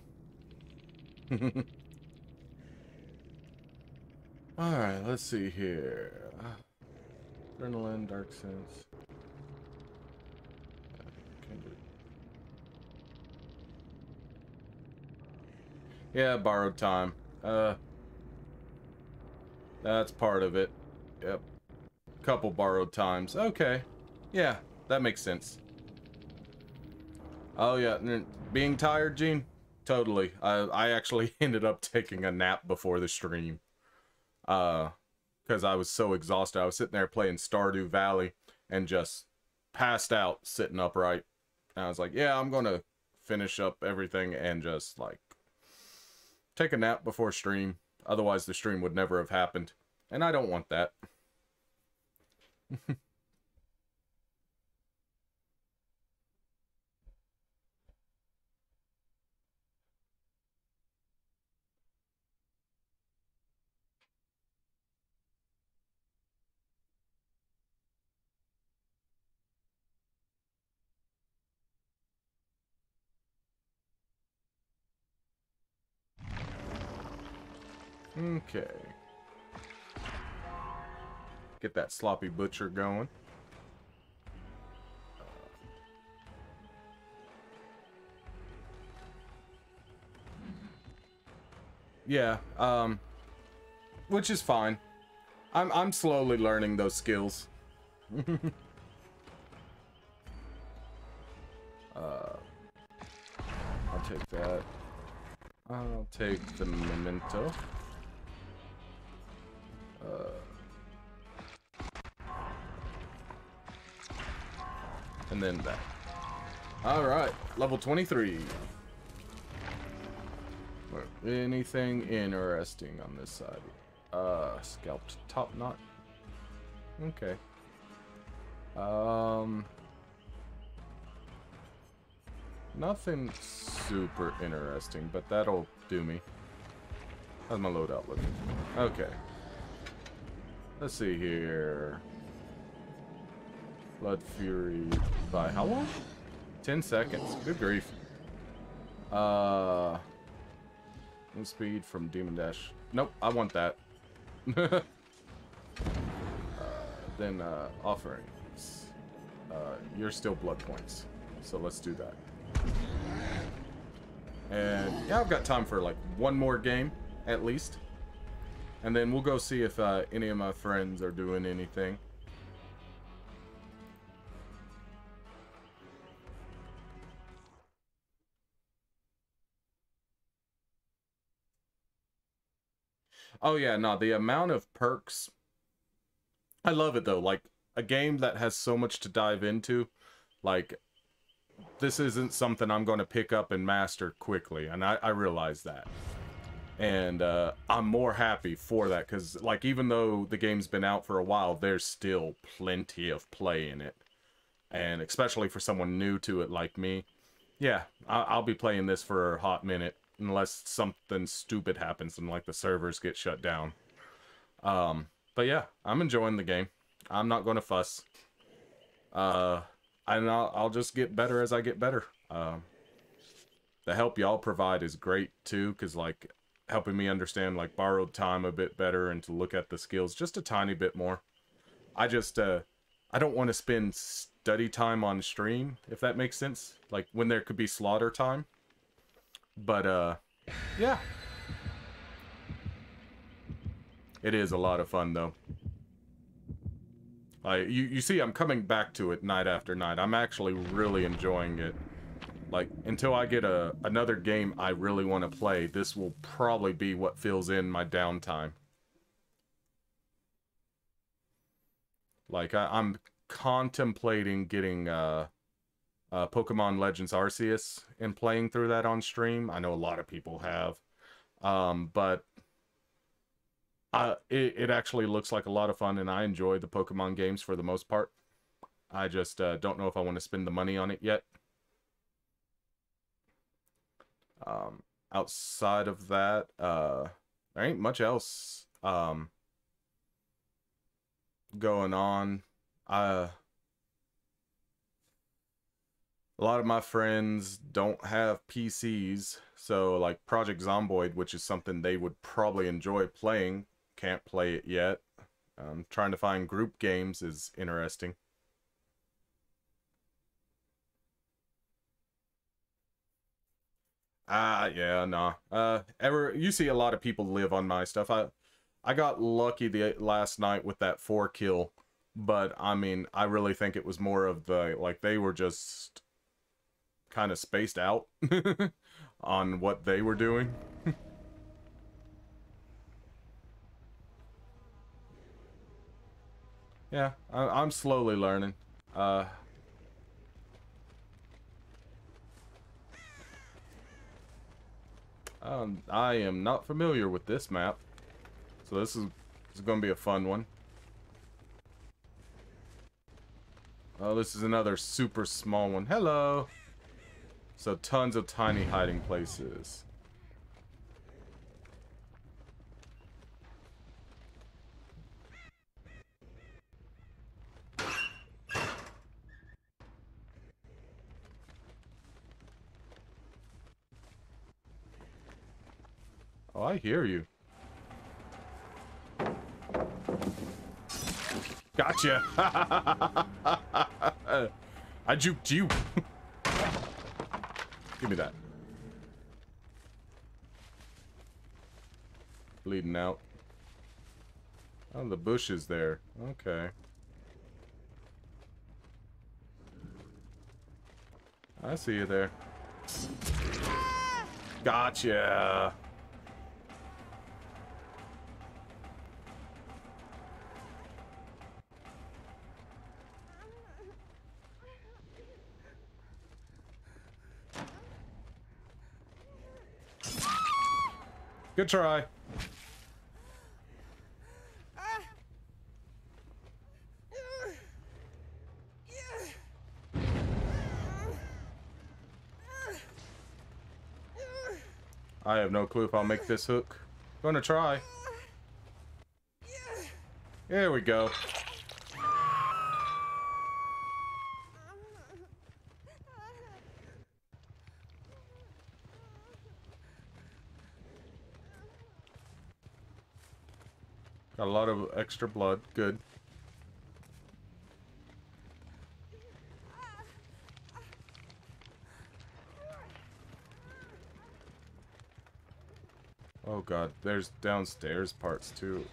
(laughs) Alright, let's see here. Adrenaline, Dark Sense. Yeah, borrowed time. Uh, that's part of it. Yep. Couple borrowed times. Okay. Yeah, that makes sense. Oh yeah, being tired, Gene? Totally. I I actually (laughs) ended up taking a nap before the stream. Uh, because I was so exhausted. I was sitting there playing Stardew Valley and just passed out sitting upright. And I was like, yeah, I'm gonna finish up everything and just like take a nap before stream. Otherwise, the stream would never have happened. And I don't want that. (laughs) Okay. Get that sloppy butcher going. Yeah, um, which is fine. I'm I'm slowly learning those skills. (laughs) uh, I'll take that. I'll take the memento. Uh, and then that. Alright, level 23. Anything interesting on this side? Uh, scalped top knot. Okay. Um... Nothing super interesting, but that'll do me. How's my loadout looking? Okay. Let's see here. Blood Fury by how long? 10 seconds. Good grief. Uh, speed from Demon Dash. Nope, I want that. (laughs) uh, then uh, offerings. Uh, you're still blood points, so let's do that. And yeah, I've got time for like one more game at least. And then we'll go see if uh, any of my friends are doing anything. Oh yeah, no, the amount of perks. I love it though. Like a game that has so much to dive into. Like this isn't something I'm going to pick up and master quickly, and I, I realize that and uh, I'm more happy for that because, like, even though the game's been out for a while, there's still plenty of play in it, and especially for someone new to it like me, yeah, I- will be playing this for a hot minute unless something stupid happens and like the servers get shut down. Um, but yeah, I'm enjoying the game. I'm not going to fuss. Uh, and I'll, I'll just get better as I get better. Um, the help y'all provide is great too, because like helping me understand like borrowed time a bit better and to look at the skills just a tiny bit more. I just uh I don't want to spend study time on stream if that makes sense. Like when there could be slaughter time. But uh yeah. It is a lot of fun though. I you, you see I'm coming back to it night after night. I'm actually really enjoying it. Like until I get a another game I really want to play, this will probably be what fills in my downtime. Like I, I'm contemplating getting uh, uh, Pokemon Legends Arceus and playing through that on stream. I know a lot of people have, um, but uh, it, it actually looks like a lot of fun, and I enjoy the Pokemon games for the most part. I just uh, don't know if I want to spend the money on it yet. Um, outside of that, uh, there ain't much else um, going on. A lot of my friends don't have PCs, so like Project Zomboid, which is something they would probably enjoy playing, can't play it yet. Um, trying to find group games is interesting. Ah, yeah, nah. Uh, ever you see a lot of people live on my stuff. I, I got lucky the last night with that four kill, but I mean, I really think it was more of the like they were just kind of spaced out (laughs) on what they were doing. (laughs) yeah, I, am slowly learning. Uh, Um, I am not familiar with this map. So this is, this is going to be a fun one. Oh, this is another super small one. Hello! So tons of tiny hiding places. Oh, I hear you. Gotcha. (laughs) I juked you. (laughs) Give me that. Bleeding out. Oh, the bush is there. Okay. I see you there. Gotcha. Good try. I have no clue if I'll make this hook. Gonna try. There we go. A lot of extra blood. Good. Oh god, there's downstairs parts too.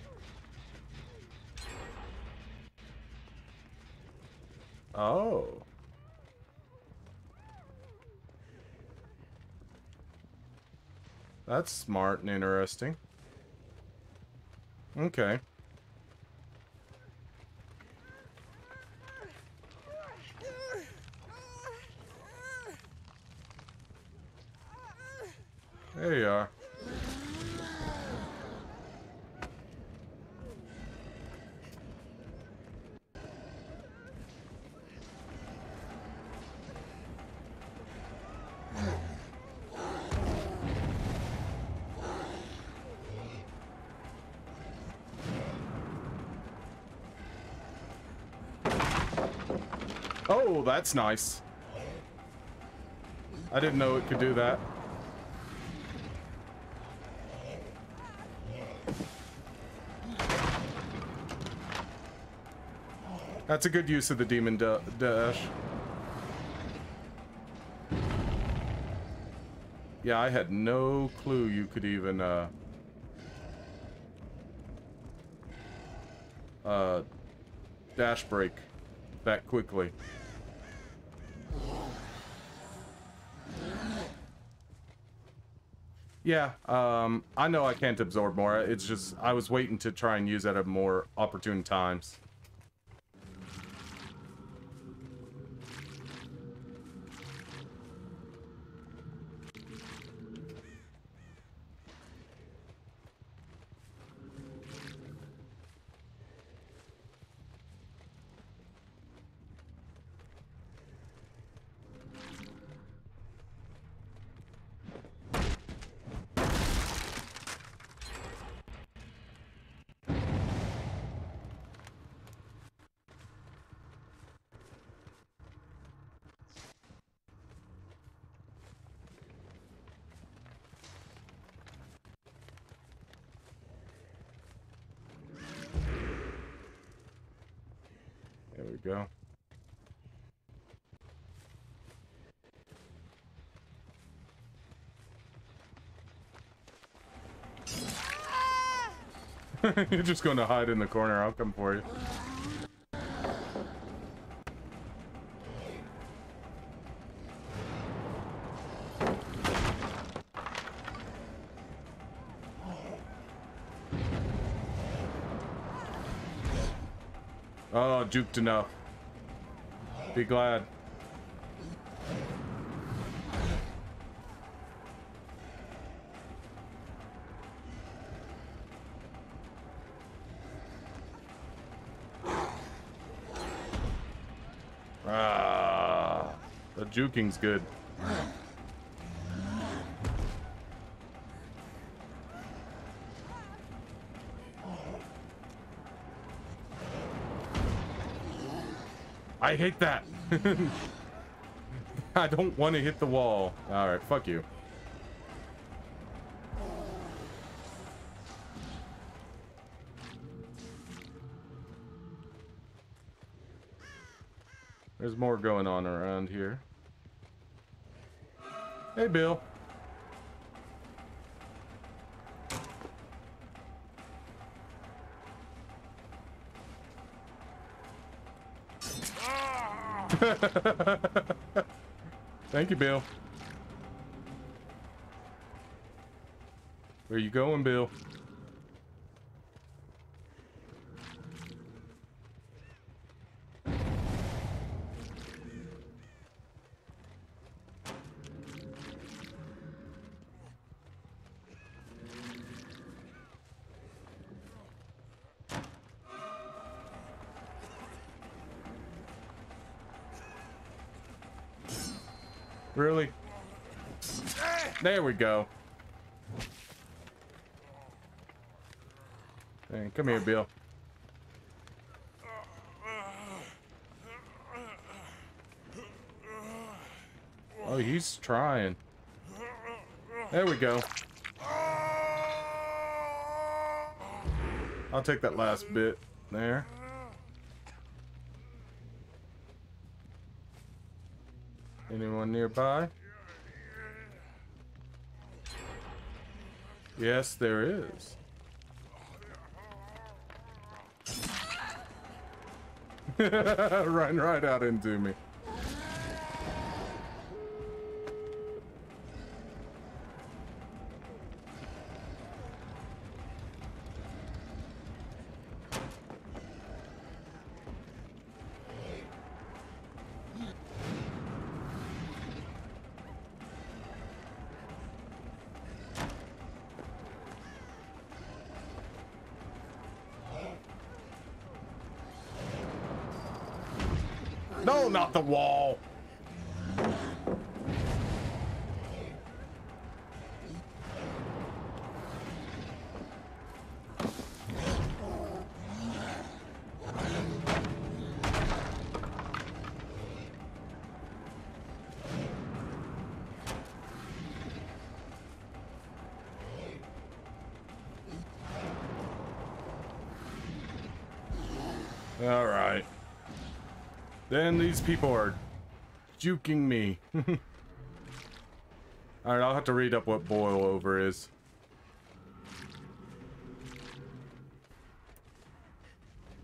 Oh. That's smart and interesting. Okay. There you are. Oh, that's nice. I didn't know it could do that. That's a good use of the demon dash. Yeah, I had no clue you could even, uh... Uh... Dash break that quickly. Yeah, um, I know I can't absorb more. It's just, I was waiting to try and use that at more opportune times. go. (laughs) You're just going to hide in the corner. I'll come for you. Oh, duped enough. Be glad. Juking's good. I hate that. (laughs) I don't want to hit the wall. Alright, fuck you. There's more going on around here. Hey, Bill. (laughs) Thank you, Bill. Where you going, Bill? Come here, Bill. Oh, he's trying. There we go. I'll take that last bit there. Anyone nearby? Yes, there is. (laughs) Run right out into me. The wall. Then these people are juking me. (laughs) Alright, I'll have to read up what boil over is.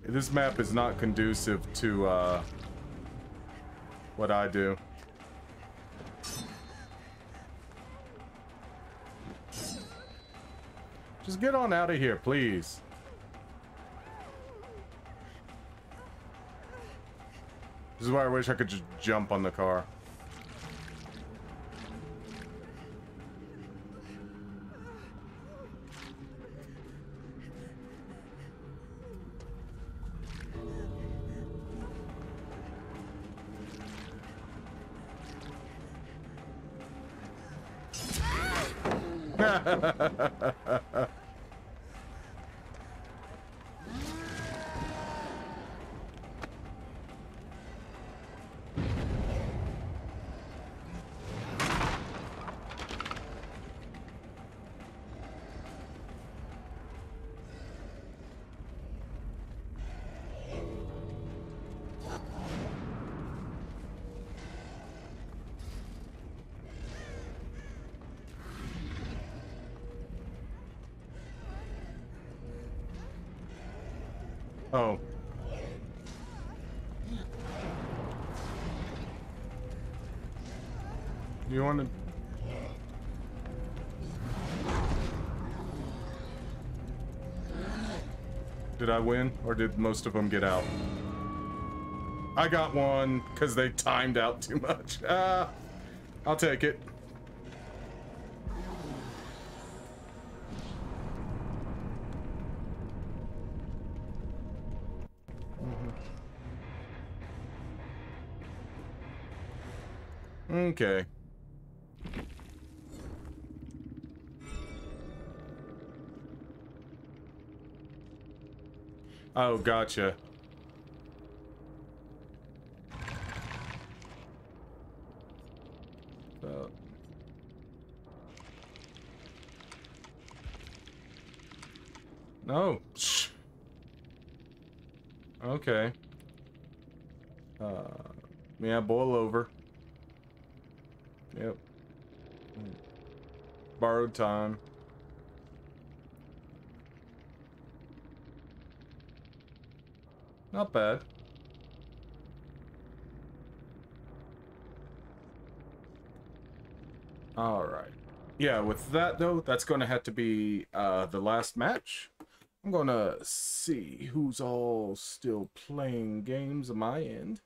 This map is not conducive to, uh, what I do. Just get on out of here, please. This is why I wish I could just jump on the car. Did I win, or did most of them get out? I got one, because they timed out too much. (laughs) Ah, I'll take it. Okay. Oh, gotcha. No. Shh. Okay. Uh, yeah, boil over. Yep. Borrowed time. Not bad. Alright. Yeah, with that though, that's going to have to be uh, the last match. I'm going to see who's all still playing games on my end.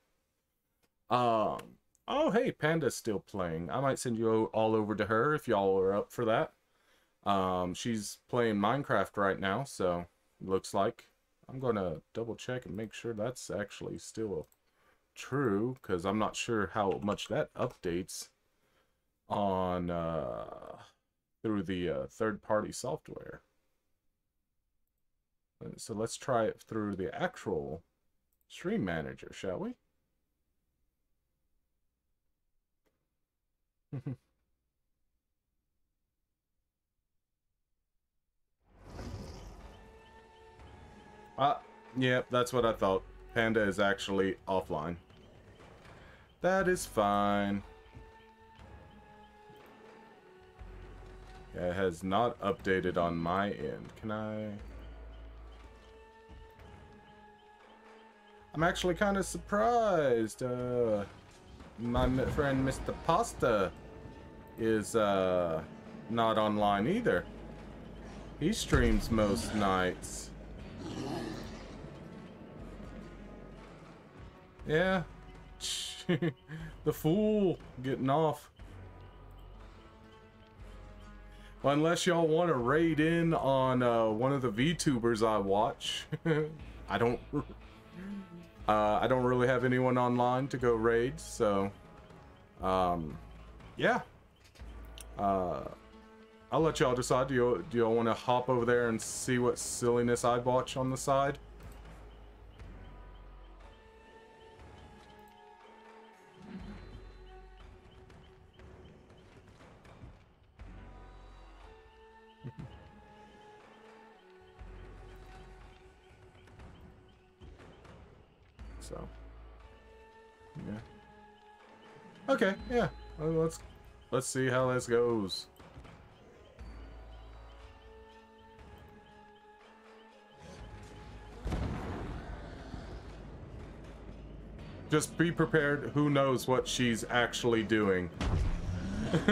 Um, Oh, hey, Panda's still playing. I might send you all over to her if y'all are up for that. Um, she's playing Minecraft right now, so looks like. I'm going to double check and make sure that's actually still true, because I'm not sure how much that updates on uh, through the uh, third-party software. So let's try it through the actual stream manager, shall we? (laughs) uh, yep, that's what I thought. Panda is actually offline. That is fine. Yeah, it has not updated on my end. Can I... I'm actually kind of surprised. Uh, my friend Mr. Pasta is uh, not online either. He streams most nights. Yeah. (laughs) the fool getting off. Well, unless y'all want to raid in on uh, one of the VTubers I watch. (laughs) I don't... (laughs) Uh, I don't really have anyone online to go raid, so... Um, yeah. Uh, I'll let y'all decide. Do y'all want to hop over there and see what silliness I watch on the side? Okay, yeah. Well, let's Let's see how this goes. Just be prepared. Who knows what she's actually doing? (laughs)